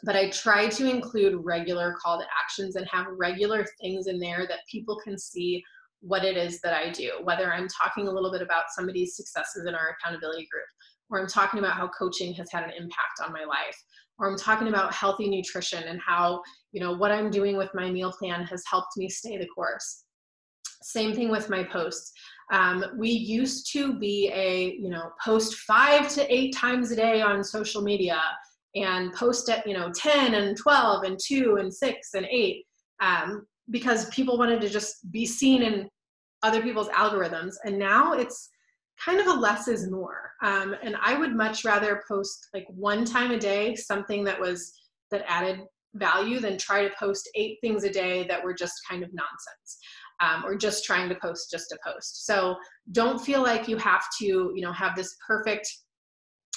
but I try to include regular call to actions and have regular things in there that people can see what it is that I do, whether I'm talking a little bit about somebody's successes in our accountability group, or I'm talking about how coaching has had an impact on my life, or I'm talking about healthy nutrition and how, you know, what I'm doing with my meal plan has helped me stay the course. Same thing with my posts. Um, we used to be a, you know, post five to eight times a day on social media and post at you know 10 and 12 and 2 and 6 and 8 um, because people wanted to just be seen in other people's algorithms and now it's kind of a less is more um, and i would much rather post like one time a day something that was that added value than try to post eight things a day that were just kind of nonsense um, or just trying to post just to post so don't feel like you have to you know have this perfect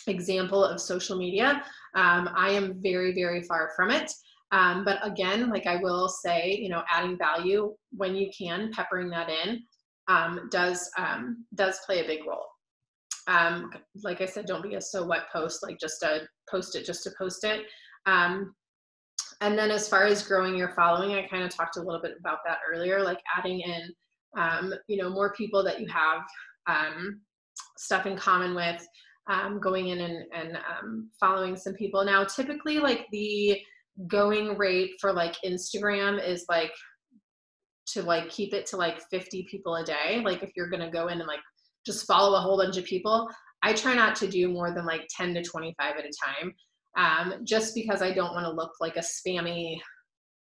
example of social media. Um, I am very, very far from it. Um, but again, like I will say, you know, adding value when you can, peppering that in, um, does um, does play a big role. Um, like I said, don't be a so what post, like just a post it just to post it. Um, and then as far as growing your following, I kind of talked a little bit about that earlier, like adding in, you know, more people that you have stuff in common with, um, going in and, and um, following some people. Now, typically, like the going rate for like Instagram is like to like keep it to like 50 people a day. Like if you're gonna go in and like just follow a whole bunch of people, I try not to do more than like 10 to 25 at a time, um, just because I don't want to look like a spammy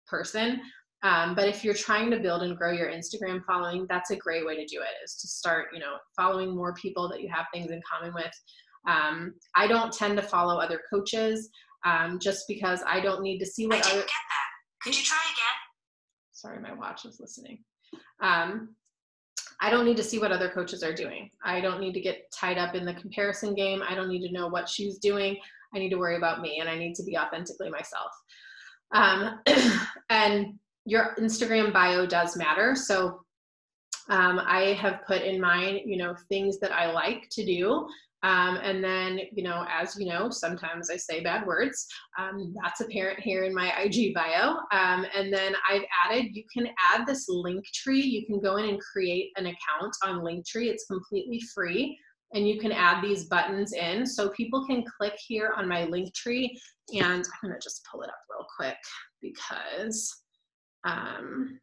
person. Um, but if you're trying to build and grow your Instagram following, that's a great way to do it. Is to start, you know, following more people that you have things in common with, um, I don't tend to follow other coaches um, just because I don't need to see what I didn't other. Get that. Could you try again? Sorry, my watch is listening. Um, I don't need to see what other coaches are doing. I don't need to get tied up in the comparison game. I don't need to know what she's doing. I need to worry about me and I need to be authentically myself. Um, and your Instagram bio does matter. So um, I have put in mine, you know, things that I like to do um, and then, you know, as you know, sometimes I say bad words. Um, that's apparent here in my IG bio. Um, and then I've added, you can add this link tree. You can go in and create an account on Linktree. It's completely free. And you can add these buttons in. So people can click here on my Linktree. And I'm going to just pull it up real quick because um,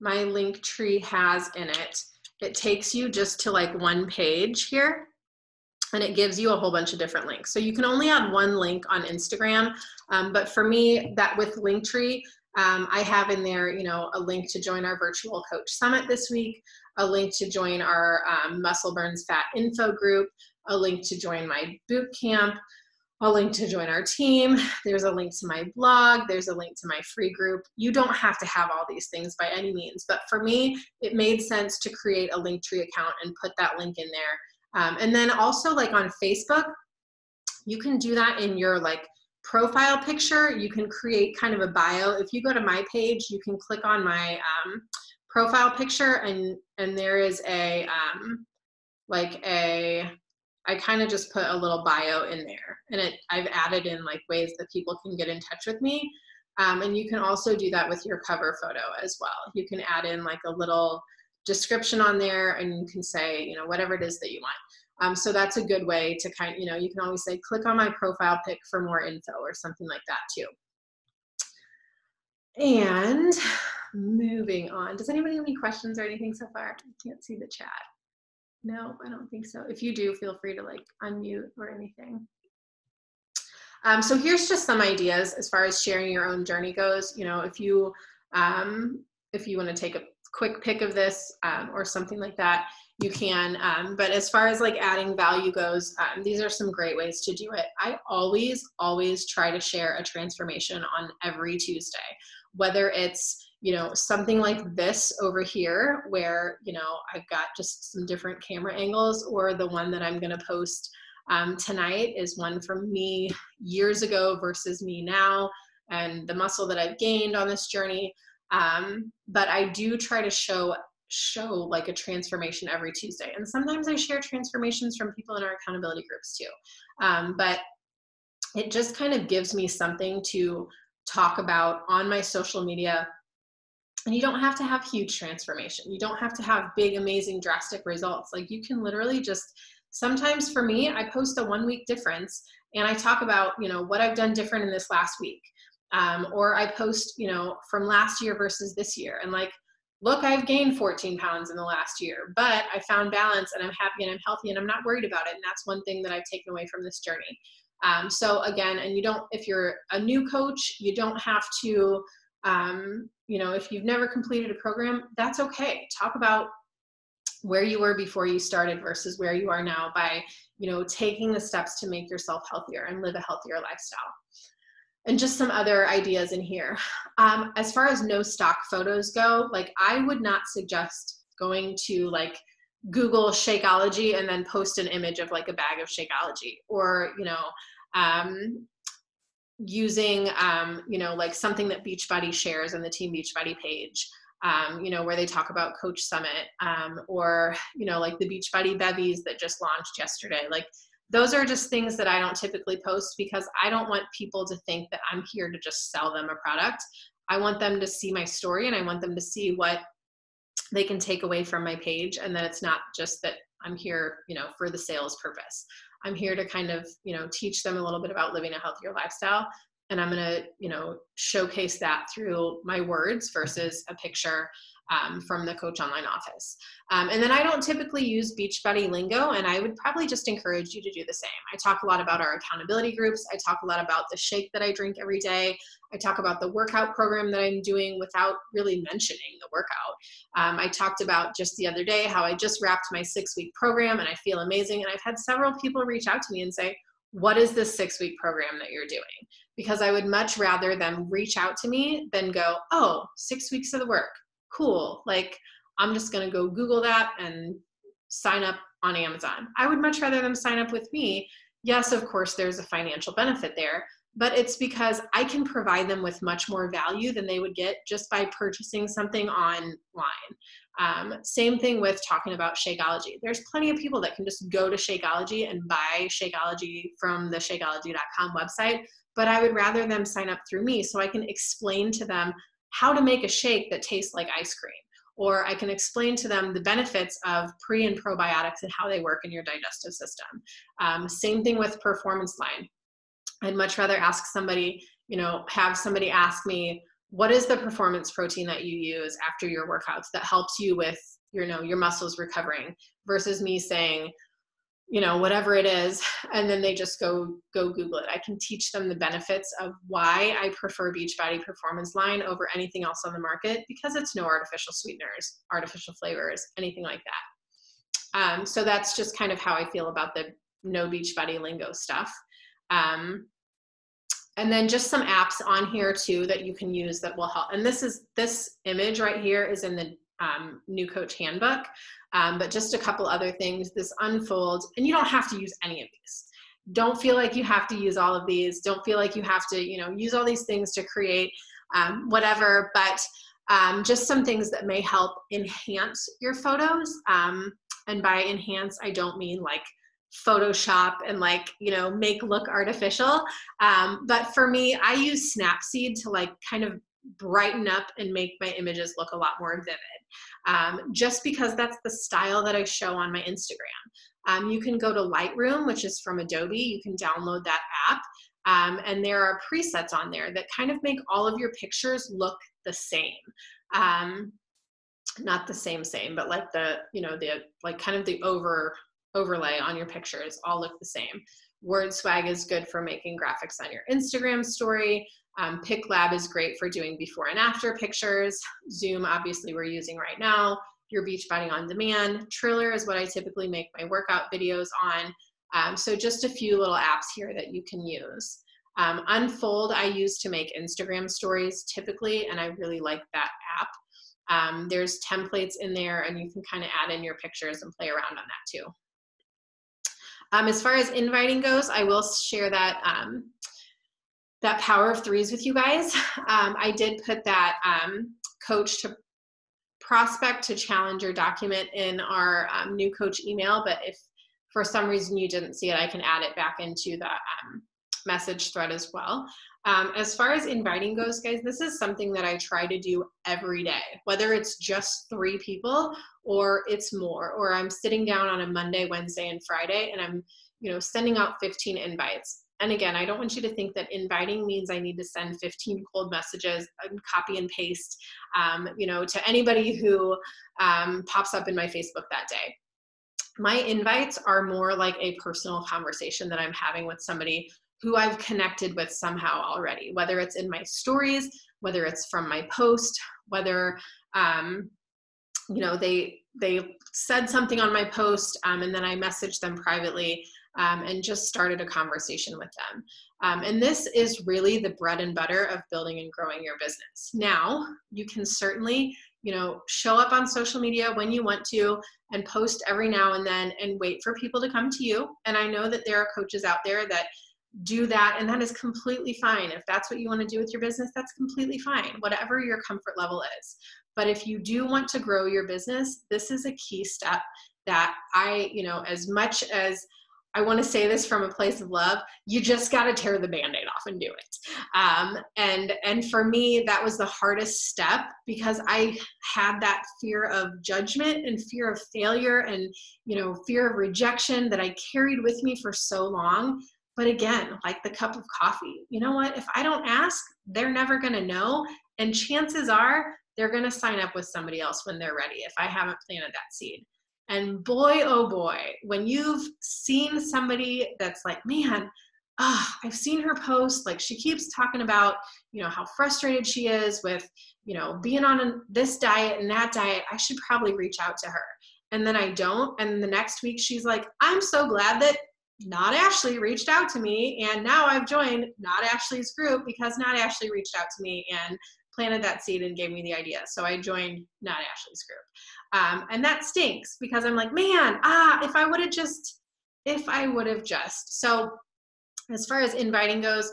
my Linktree has in it, it takes you just to like one page here and it gives you a whole bunch of different links. So you can only add one link on Instagram, um, but for me, that with Linktree, um, I have in there, you know, a link to join our virtual coach summit this week, a link to join our um, Muscle Burns Fat Info group, a link to join my boot camp, a link to join our team. There's a link to my blog. There's a link to my free group. You don't have to have all these things by any means, but for me, it made sense to create a Linktree account and put that link in there. Um, and then also, like on Facebook, you can do that in your like profile picture. You can create kind of a bio. If you go to my page, you can click on my um, profile picture, and and there is a um, like a I kind of just put a little bio in there and it, I've added in like ways that people can get in touch with me. Um, and you can also do that with your cover photo as well. You can add in like a little description on there and you can say, you know, whatever it is that you want. Um, so that's a good way to kind you know, you can always say, click on my profile pic for more info or something like that too. And moving on, does anybody have any questions or anything so far? I can't see the chat. No, I don't think so. If you do, feel free to like unmute or anything. Um, so here's just some ideas as far as sharing your own journey goes. You know, if you um, if you want to take a quick pick of this um, or something like that, you can. Um, but as far as like adding value goes, um, these are some great ways to do it. I always, always try to share a transformation on every Tuesday, whether it's you know something like this over here where you know i've got just some different camera angles or the one that i'm going to post um, tonight is one from me years ago versus me now and the muscle that i've gained on this journey um, but i do try to show show like a transformation every tuesday and sometimes i share transformations from people in our accountability groups too um, but it just kind of gives me something to talk about on my social media and you don't have to have huge transformation. You don't have to have big, amazing, drastic results. Like you can literally just, sometimes for me, I post a one week difference and I talk about, you know, what I've done different in this last week. Um, or I post, you know, from last year versus this year. And like, look, I've gained 14 pounds in the last year, but I found balance and I'm happy and I'm healthy and I'm not worried about it. And that's one thing that I've taken away from this journey. Um, so again, and you don't, if you're a new coach, you don't have to, um, you know, if you've never completed a program, that's okay. Talk about where you were before you started versus where you are now by, you know, taking the steps to make yourself healthier and live a healthier lifestyle. And just some other ideas in here. Um, as far as no stock photos go, like I would not suggest going to like Google Shakeology and then post an image of like a bag of Shakeology or, you know, um, using um, you know like something that beachbody shares on the team beachbody page um, you know where they talk about coach summit um, or you know like the beachbody bevies that just launched yesterday like those are just things that i don't typically post because i don't want people to think that i'm here to just sell them a product i want them to see my story and i want them to see what they can take away from my page and that it's not just that i'm here you know for the sales purpose I'm here to kind of, you know, teach them a little bit about living a healthier lifestyle. And I'm going to, you know, showcase that through my words versus a picture um, from the Coach Online office. Um, and then I don't typically use Beachbody lingo, and I would probably just encourage you to do the same. I talk a lot about our accountability groups. I talk a lot about the shake that I drink every day. I talk about the workout program that I'm doing without really mentioning the workout. Um, I talked about just the other day how I just wrapped my six week program and I feel amazing. And I've had several people reach out to me and say, what is this six week program that you're doing? Because I would much rather them reach out to me than go, oh, six weeks of the work cool. Like, I'm just going to go Google that and sign up on Amazon. I would much rather them sign up with me. Yes, of course, there's a financial benefit there, but it's because I can provide them with much more value than they would get just by purchasing something online. Um, same thing with talking about Shakeology. There's plenty of people that can just go to Shakeology and buy Shakeology from the Shakeology.com website, but I would rather them sign up through me so I can explain to them how to make a shake that tastes like ice cream. Or I can explain to them the benefits of pre and probiotics and how they work in your digestive system. Um, same thing with Performance Line. I'd much rather ask somebody, you know, have somebody ask me, what is the performance protein that you use after your workouts that helps you with, you know, your muscles recovering versus me saying, you know whatever it is and then they just go go google it. I can teach them the benefits of why i prefer beachbody performance line over anything else on the market because it's no artificial sweeteners artificial flavors anything like that. Um, so that's just kind of how i feel about the no beachbody lingo stuff. Um, and then just some apps on here too that you can use that will help. And this is this image right here is in the um, new coach handbook, um, but just a couple other things. This unfold, and you don't have to use any of these. Don't feel like you have to use all of these. Don't feel like you have to, you know, use all these things to create um, whatever. But um, just some things that may help enhance your photos. Um, and by enhance, I don't mean like Photoshop and like, you know, make look artificial. Um, but for me, I use Snapseed to like kind of brighten up and make my images look a lot more vivid. Um, just because that's the style that I show on my Instagram. Um, you can go to Lightroom, which is from Adobe. You can download that app. Um, and there are presets on there that kind of make all of your pictures look the same. Um, not the same, same, but like the, you know, the, like kind of the over overlay on your pictures all look the same. Word swag is good for making graphics on your Instagram story. Um, PicLab is great for doing before and after pictures. Zoom, obviously, we're using right now. Your Beachbody on Demand. Triller is what I typically make my workout videos on. Um, so just a few little apps here that you can use. Um, Unfold I use to make Instagram stories typically, and I really like that app. Um, there's templates in there, and you can kind of add in your pictures and play around on that too. Um, as far as inviting goes, I will share that um, that power of threes with you guys. Um, I did put that um, coach to prospect to challenger document in our um, new coach email, but if for some reason you didn't see it, I can add it back into the um, message thread as well. Um, as far as inviting goes, guys, this is something that I try to do every day, whether it's just three people or it's more, or I'm sitting down on a Monday, Wednesday, and Friday, and I'm, you know, sending out 15 invites. And again, I don't want you to think that inviting means I need to send 15 cold messages and copy and paste, um, you know, to anybody who um, pops up in my Facebook that day. My invites are more like a personal conversation that I'm having with somebody who I've connected with somehow already, whether it's in my stories, whether it's from my post, whether um, you know they they said something on my post um, and then I messaged them privately um, and just started a conversation with them. Um, and this is really the bread and butter of building and growing your business. Now you can certainly you know show up on social media when you want to and post every now and then and wait for people to come to you. And I know that there are coaches out there that do that and that is completely fine if that's what you want to do with your business that's completely fine whatever your comfort level is but if you do want to grow your business this is a key step that i you know as much as I want to say this from a place of love. You just got to tear the band-aid off and do it. Um, and and for me, that was the hardest step because I had that fear of judgment and fear of failure and you know fear of rejection that I carried with me for so long but again, like the cup of coffee, you know what? If I don't ask, they're never going to know. And chances are they're going to sign up with somebody else when they're ready if I haven't planted that seed. And boy, oh boy, when you've seen somebody that's like, man, oh, I've seen her post, like she keeps talking about, you know, how frustrated she is with, you know, being on this diet and that diet, I should probably reach out to her. And then I don't. And the next week she's like, I'm so glad that not Ashley reached out to me, and now I've joined Not Ashley's group because Not Ashley reached out to me and planted that seed and gave me the idea. So I joined Not Ashley's group. Um, and that stinks because I'm like, man, ah, if I would have just, if I would have just. So as far as inviting goes,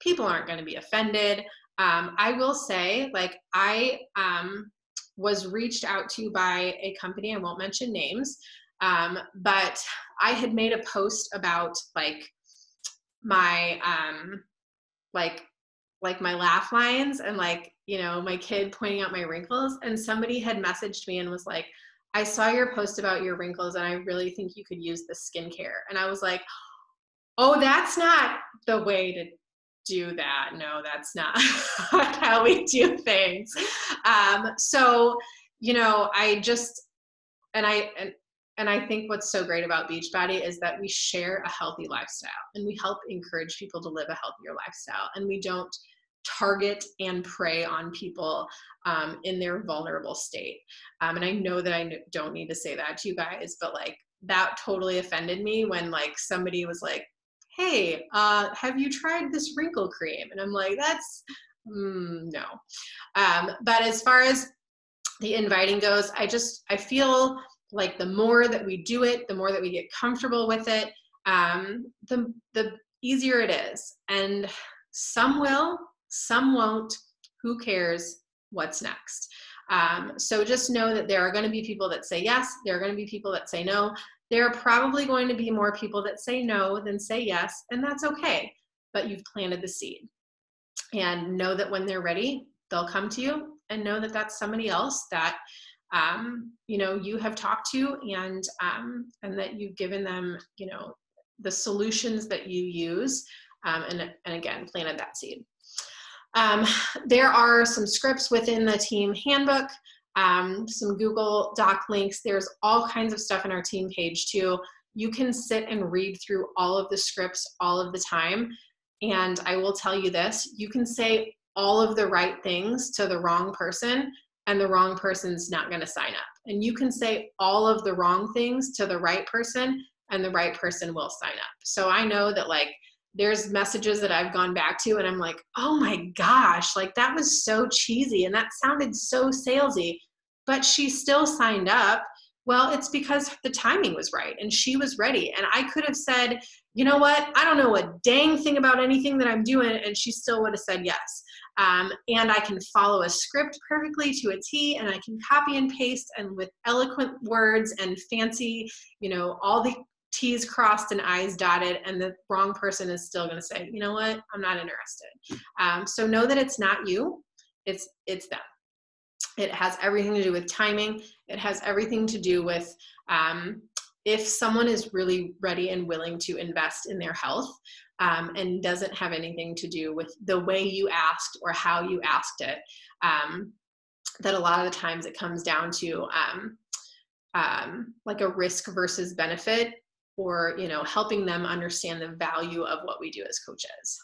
people aren't going to be offended. Um, I will say, like, I um, was reached out to by a company, I won't mention names, um, but I had made a post about like my um like like my laugh lines and like you know my kid pointing out my wrinkles and somebody had messaged me and was like I saw your post about your wrinkles and I really think you could use the skincare and I was like oh that's not the way to do that no that's not how we do things um so you know I just and I and and I think what's so great about Beachbody is that we share a healthy lifestyle and we help encourage people to live a healthier lifestyle. And we don't target and prey on people um, in their vulnerable state. Um, and I know that I don't need to say that to you guys, but like that totally offended me when like somebody was like, hey, uh, have you tried this wrinkle cream? And I'm like, that's mm, no. Um, but as far as the inviting goes, I just I feel like the more that we do it, the more that we get comfortable with it, um, the the easier it is. And some will, some won't. Who cares? What's next? Um, so just know that there are going to be people that say yes, there are going to be people that say no. There are probably going to be more people that say no than say yes, and that's okay. But you've planted the seed. And know that when they're ready, they'll come to you, and know that that's somebody else that um, you know you have talked to, and um, and that you've given them you know the solutions that you use, um, and and again planted that seed. Um, there are some scripts within the team handbook, um, some Google Doc links. There's all kinds of stuff in our team page too. You can sit and read through all of the scripts all of the time. And I will tell you this you can say all of the right things to the wrong person, and the wrong person's not going to sign up. And you can say all of the wrong things to the right person, and the right person will sign up. So I know that, like, there's messages that I've gone back to and I'm like, oh my gosh, like that was so cheesy and that sounded so salesy, but she still signed up. Well, it's because the timing was right and she was ready. And I could have said, you know what, I don't know a dang thing about anything that I'm doing, and she still would have said yes. Um, and I can follow a script perfectly to a T, and I can copy and paste, and with eloquent words and fancy, you know, all the T's crossed and I's dotted, and the wrong person is still going to say, you know what, I'm not interested. Um, so know that it's not you, it's it's them. It has everything to do with timing. It has everything to do with um, if someone is really ready and willing to invest in their health um, and doesn't have anything to do with the way you asked or how you asked it. Um, that a lot of the times it comes down to um, um, like a risk versus benefit or you know helping them understand the value of what we do as coaches.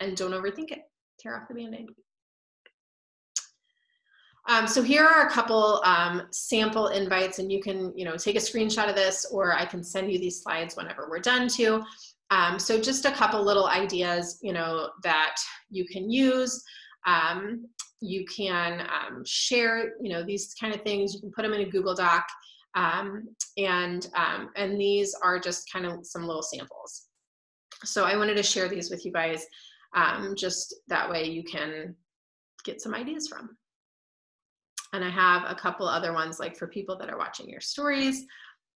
And don't overthink it. Tear off the band-aid. Um, so here are a couple um, sample invites and you can you know take a screenshot of this or i can send you these slides whenever we're done too. Um, so just a couple little ideas you know that you can use. Um, you can um, share you know these kind of things. You can put them in a google doc um, and, um, and these are just kind of some little samples. So I wanted to share these with you guys um, just that way you can get some ideas from. And I have a couple other ones like for people that are watching your stories.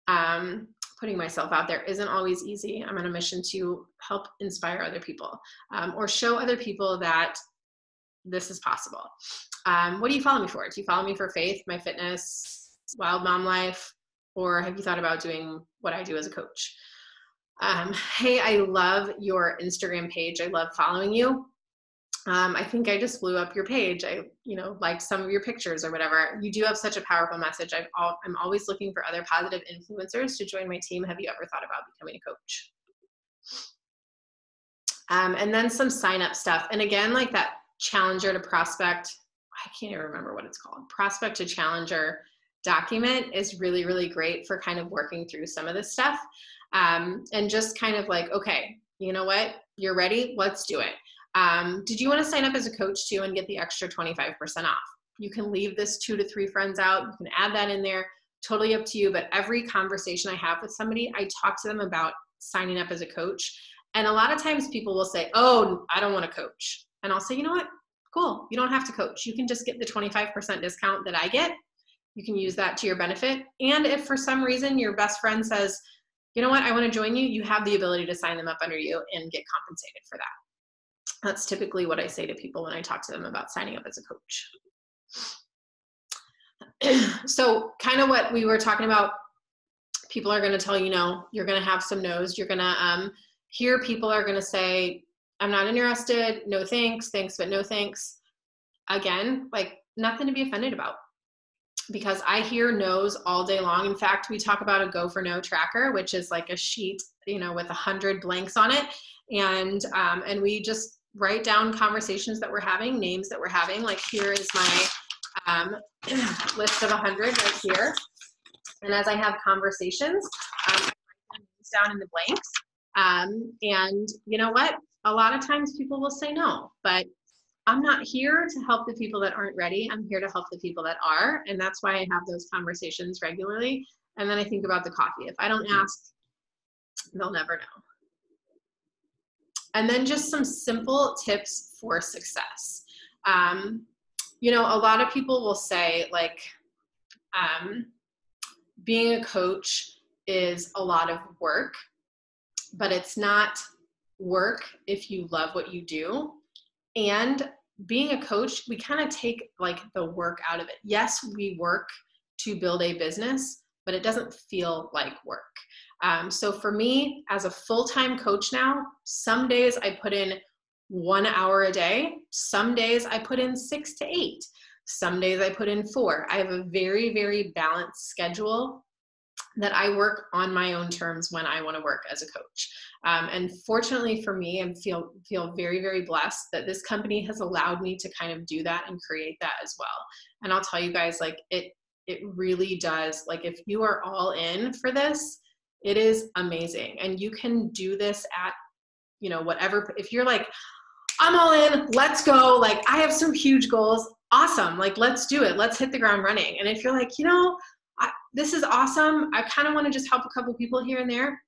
Um, putting myself out there isn't always easy. I'm on a mission to help inspire other people um, or show other people that this is possible. Um, what do you follow me for? Do you follow me for faith, my fitness, wild mom life, or have you thought about doing what I do as a coach? Um, hey, I love your Instagram page. I love following you. Um, I think I just blew up your page. I, you know, liked some of your pictures or whatever. You do have such a powerful message. i am always looking for other positive influencers to join my team. Have you ever thought about becoming a coach? Um, and then some sign up stuff. And again, like that challenger to prospect, I can't even remember what it's called. Prospect to challenger document is really, really great for kind of working through some of this stuff. Um, and just kind of like, okay, you know what? You're ready. Let's do it. Um, did you want to sign up as a coach too and get the extra 25% off? You can leave this two to three friends out. You can add that in there. Totally up to you. But every conversation I have with somebody, I talk to them about signing up as a coach. And a lot of times people will say, Oh, I don't want to coach. And I'll say, You know what? Cool. You don't have to coach. You can just get the 25% discount that I get you can use that to your benefit. And if for some reason your best friend says, you know what, I want to join you, you have the ability to sign them up under you and get compensated for that. That's typically what I say to people when I talk to them about signing up as a coach. so, kind of what we were talking about, people are going to tell you no, you're going to have some no's, you're going to um, hear people are going to say, I'm not interested, no thanks, thanks, but no thanks. Again, like nothing to be offended about because I hear no's all day long. In fact, we talk about a go for no tracker, which is like a sheet, you know, with a hundred blanks on it. And, um, and we just write down conversations that we're having, names that we're having. Like here is my um, list of a hundred right here. And as I have conversations, um, down in the blanks. Um, and you know what? A lot of times people will say no, but I'm not here to help the people that aren't ready. I'm here to help the people that are. And that's why I have those conversations regularly. And then I think about the coffee. If I don't ask, they'll never know. And then just some simple tips for success. Um, you know, a lot of people will say, like, um, being a coach is a lot of work, but it's not work if you love what you do. And being a coach, we kind of take like the work out of it. Yes, we work to build a business, but it doesn't feel like work. Um, so for me, as a full time coach now, some days I put in one hour a day, some days I put in six to eight, some days I put in four. I have a very, very balanced schedule that I work on my own terms when I want to work as a coach. Um, and fortunately for me, I feel feel very very blessed that this company has allowed me to kind of do that and create that as well. And I'll tell you guys, like it it really does. Like if you are all in for this, it is amazing, and you can do this at you know whatever. If you're like, I'm all in, let's go. Like I have some huge goals. Awesome. Like let's do it. Let's hit the ground running. And if you're like, you know, I, this is awesome. I kind of want to just help a couple people here and there.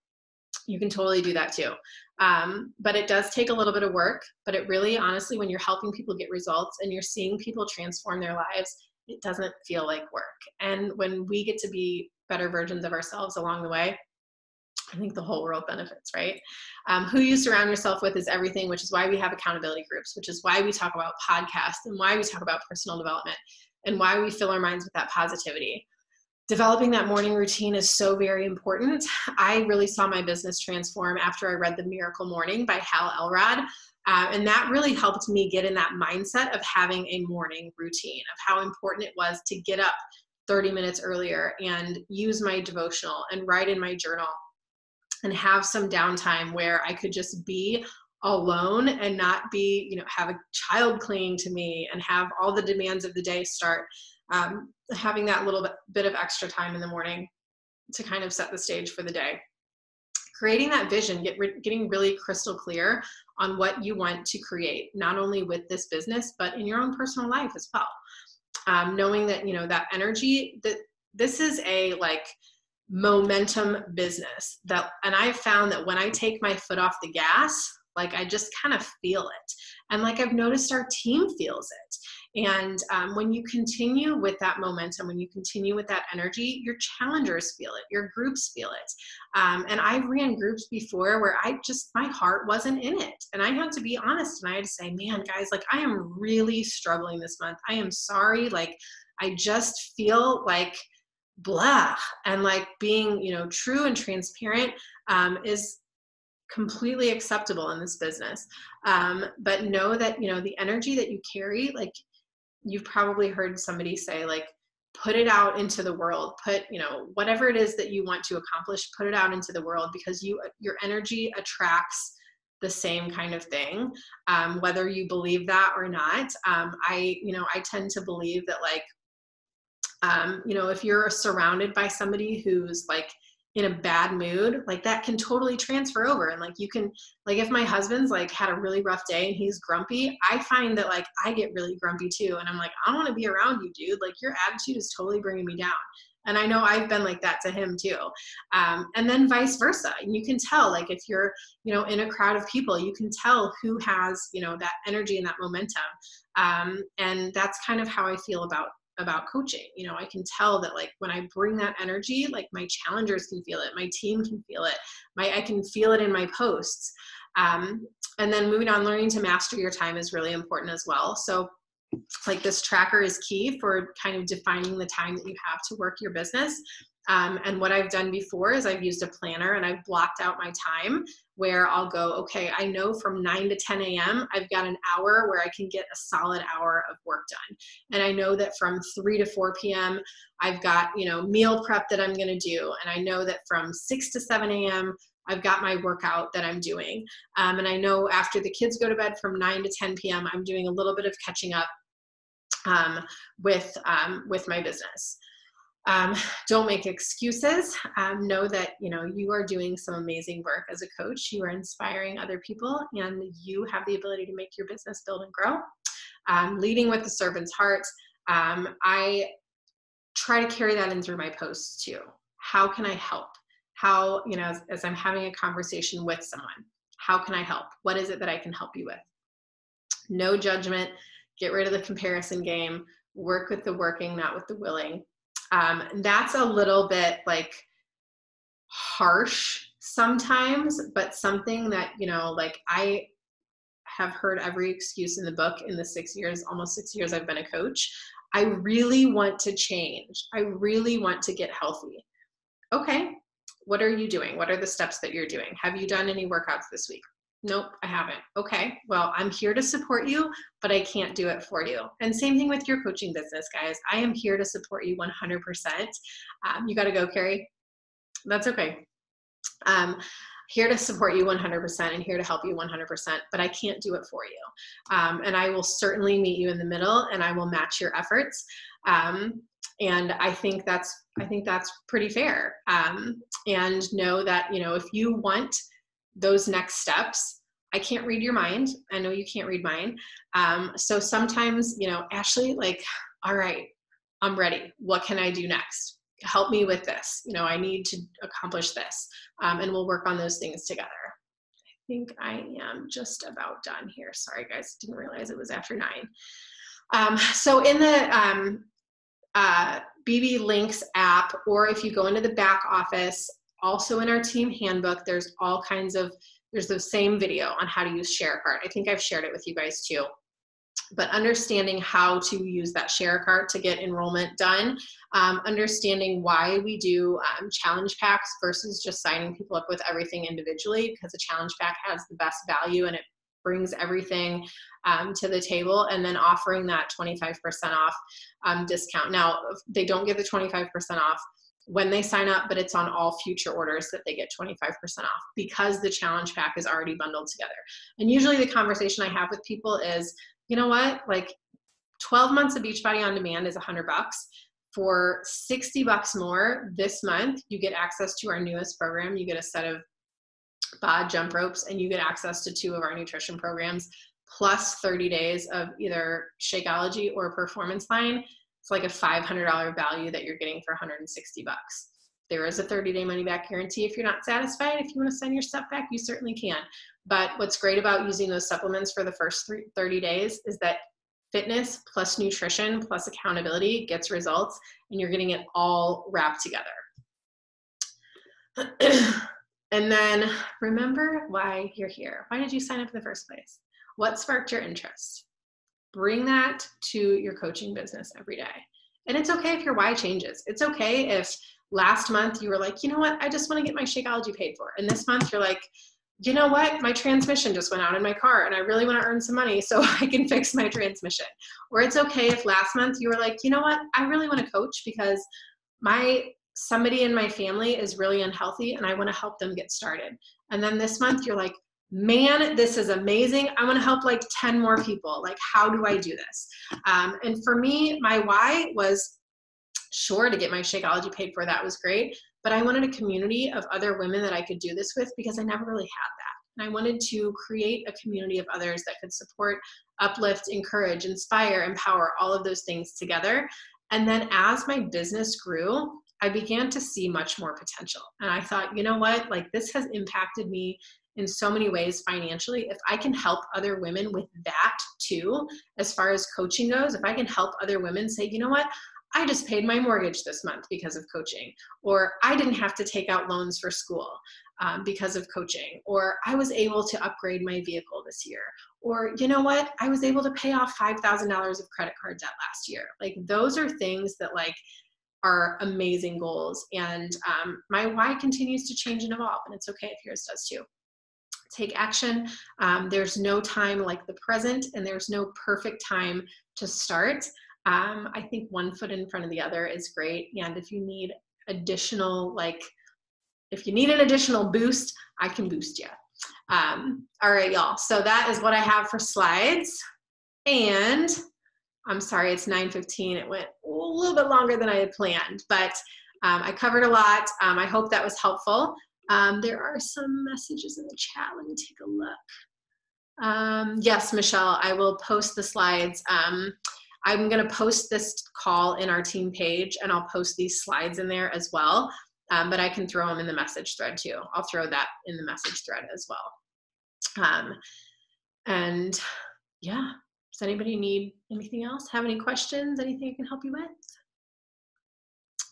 You can totally do that too. Um, but it does take a little bit of work. But it really, honestly, when you're helping people get results and you're seeing people transform their lives, it doesn't feel like work. And when we get to be better versions of ourselves along the way, I think the whole world benefits, right? Um, who you surround yourself with is everything, which is why we have accountability groups, which is why we talk about podcasts and why we talk about personal development and why we fill our minds with that positivity developing that morning routine is so very important. I really saw my business transform after I read The Miracle Morning by Hal Elrod. Uh, and that really helped me get in that mindset of having a morning routine, of how important it was to get up 30 minutes earlier and use my devotional and write in my journal and have some downtime where I could just be alone and not be, you know, have a child clinging to me and have all the demands of the day start um, having that little bit, bit of extra time in the morning to kind of set the stage for the day. Creating that vision get re- getting really crystal clear on what you want to create not only with this business but in your own personal life as well. Um, knowing that you know that energy that this is a like momentum business that and i found that when i take my foot off the gas like i just kind of feel it. And like i've noticed our team feels it and um, when you continue with that momentum, when you continue with that energy, your challengers feel it, your groups feel it. Um, and I've ran groups before where I just, my heart wasn't in it. And I had to be honest and I had to say, man, guys, like I am really struggling this month. I am sorry. Like I just feel like, blah and like being you know true and transparent um, is completely acceptable in this business um, but know that you know the energy that you carry like you've probably heard somebody say like put it out into the world. Put you know whatever it is that you want to accomplish put it out into the world because you your energy attracts the same kind of thing. Um, whether you believe that or not um, i you know i tend to believe that like um, you know if you're surrounded by somebody who's like in a bad mood like that can totally transfer over. And like you can like if my husband's like had a really rough day and he's grumpy i find that like i get really grumpy too. And i'm like i don't want to be around you dude. Like your attitude is totally bringing me down. And i know i've been like that to him too. Um, and then vice versa. And you can tell like if you're you know in a crowd of people you can tell who has you know that energy and that momentum. Um, and that's kind of how i feel about about coaching you know i can tell that like when i bring that energy like my challengers can feel it my team can feel it my i can feel it in my posts um, and then moving on learning to master your time is really important as well. So like this tracker is key for kind of defining the time that you have to work your business um, and what I've done before is I've used a planner and I've blocked out my time where I'll go, okay, I know from 9 to 10 a.m., I've got an hour where I can get a solid hour of work done. And I know that from 3 to 4 p.m., I've got, you know, meal prep that I'm going to do. And I know that from 6 to 7 a.m., I've got my workout that I'm doing. Um, and I know after the kids go to bed from 9 to 10 p.m., I'm doing a little bit of catching up um, with, um, with my business. Um, don't make excuses. Um, know that you know you are doing some amazing work as a coach. You are inspiring other people and you have the ability to make your business build and grow. Um, leading with the servant's heart. Um, i try to carry that in through my posts too. How can i help? How you know as, as i'm having a conversation with someone how can i help? What is it that i can help you with? No judgment. Get rid of the comparison game. Work with the working not with the willing um, that's a little bit like harsh sometimes, but something that, you know, like I have heard every excuse in the book in the six years, almost six years I've been a coach. I really want to change. I really want to get healthy. Okay, what are you doing? What are the steps that you're doing? Have you done any workouts this week? Nope, I haven't. Okay, well, I'm here to support you, but I can't do it for you. And same thing with your coaching business, guys. I am here to support you 100%. Um, you got to go, Carrie. That's okay. Um, here to support you 100% and here to help you 100%, but I can't do it for you. Um, and I will certainly meet you in the middle and I will match your efforts. Um, and I think that's I think that's pretty fair. Um, and know that you know if you want those next steps i can't read your mind. I know you can't read mine. Um, so sometimes you know ashley like all right i'm ready. What can i do next? Help me with this. You know i need to accomplish this. Um, and we'll work on those things together. I think i am just about done here. Sorry guys. Didn't realize it was after nine. Um, so in the um, uh, bb links app or if you go into the back office also in our team handbook, there's all kinds of, there's the same video on how to use ShareCart. I think I've shared it with you guys too. But understanding how to use that ShareCart to get enrollment done, um, understanding why we do um, challenge packs versus just signing people up with everything individually, because a challenge pack has the best value and it brings everything um, to the table and then offering that 25% off um, discount. Now, they don't get the 25% off when they sign up, but it's on all future orders that they get 25% off because the challenge pack is already bundled together. And usually the conversation I have with people is, you know what, like 12 months of Beachbody on demand is 100 bucks. For 60 bucks more this month, you get access to our newest program. You get a set of bod jump ropes and you get access to two of our nutrition programs plus 30 days of either Shakeology or Performance Line it's like a $500 value that you're getting for 160 bucks. There is a 30 day money back guarantee. If you're not satisfied, if you want to send your stuff back, you certainly can. But what's great about using those supplements for the first 30 days is that fitness plus nutrition plus accountability gets results and you're getting it all wrapped together. and then remember why you're here. Why did you sign up in the first place? What sparked your interest? Bring that to your coaching business every day. And it's okay if your why changes. It's okay if last month you were like, you know what, I just want to get my Shakeology paid for. And this month you're like, you know what, my transmission just went out in my car and I really want to earn some money so I can fix my transmission. Or it's okay if last month you were like, you know what, I really want to coach because my somebody in my family is really unhealthy and I want to help them get started. And then this month you're like, man, this is amazing. I want to help like 10 more people. Like, how do I do this? Um, and for me, my why was sure to get my Shakeology paid for. That was great. But I wanted a community of other women that I could do this with because I never really had that. And I wanted to create a community of others that could support, uplift, encourage, inspire, empower, all of those things together. And then as my business grew, I began to see much more potential. And I thought, you know what? Like, this has impacted me in so many ways financially if i can help other women with that too as far as coaching goes if i can help other women say you know what I just paid my mortgage this month because of coaching, or I didn't have to take out loans for school um, because of coaching, or I was able to upgrade my vehicle this year, or you know what, I was able to pay off $5,000 of credit card debt last year. Like those are things that like are amazing goals. And um, my why continues to change and evolve, and it's okay if yours does too take action. Um, there's no time like the present, and there's no perfect time to start. Um, I think one foot in front of the other is great. And if you need additional, like, if you need an additional boost, I can boost you. Um, all right, y'all. So that is what I have for slides. And I'm sorry, it's 9:15. It went a little bit longer than I had planned, but um, I covered a lot. Um, I hope that was helpful. Um, there are some messages in the chat. Let me take a look. Um, yes, Michelle, I will post the slides. Um, I'm going to post this call in our team page, and I'll post these slides in there as well. Um, but I can throw them in the message thread too. I'll throw that in the message thread as well. and yeah, does anybody need anything else? Have any questions? Anything I can help you with?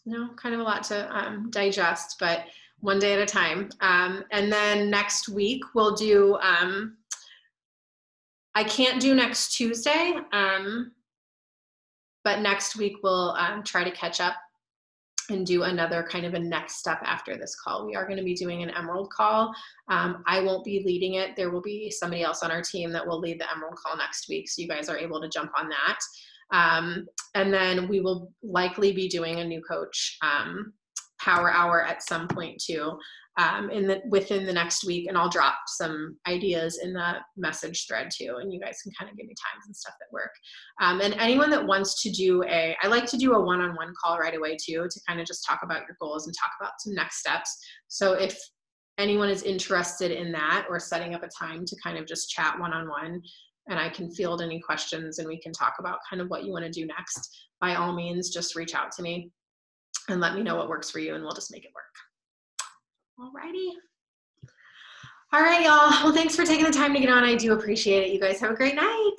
No, kind of a lot to um, digest, but one day at a time. Um, and then next week we'll do, um, I can't do next Tuesday, um, but next week we'll um, try to catch up and do another kind of a next step after this call. We are going to be doing an Emerald call. Um, I won't be leading it. There will be somebody else on our team that will lead the Emerald call next week. So you guys are able to jump on that. Um, and then we will likely be doing a new coach power hour at some point too um, in the within the next week and i'll drop some ideas in the message thread too and you guys can kind of give me times and stuff that work. Um, and anyone that wants to do a i like to do a one-on-one call right away too to kind of just talk about your goals and talk about some next steps. So if anyone is interested in that or setting up a time to kind of just chat one-on-one and i can field any questions and we can talk about kind of what you want to do next by all means just reach out to me and let me know what works for you and we'll just make it work Alrighty. All right, y'all. Well, thanks for taking the time to get on. I do appreciate it. You guys have a great night.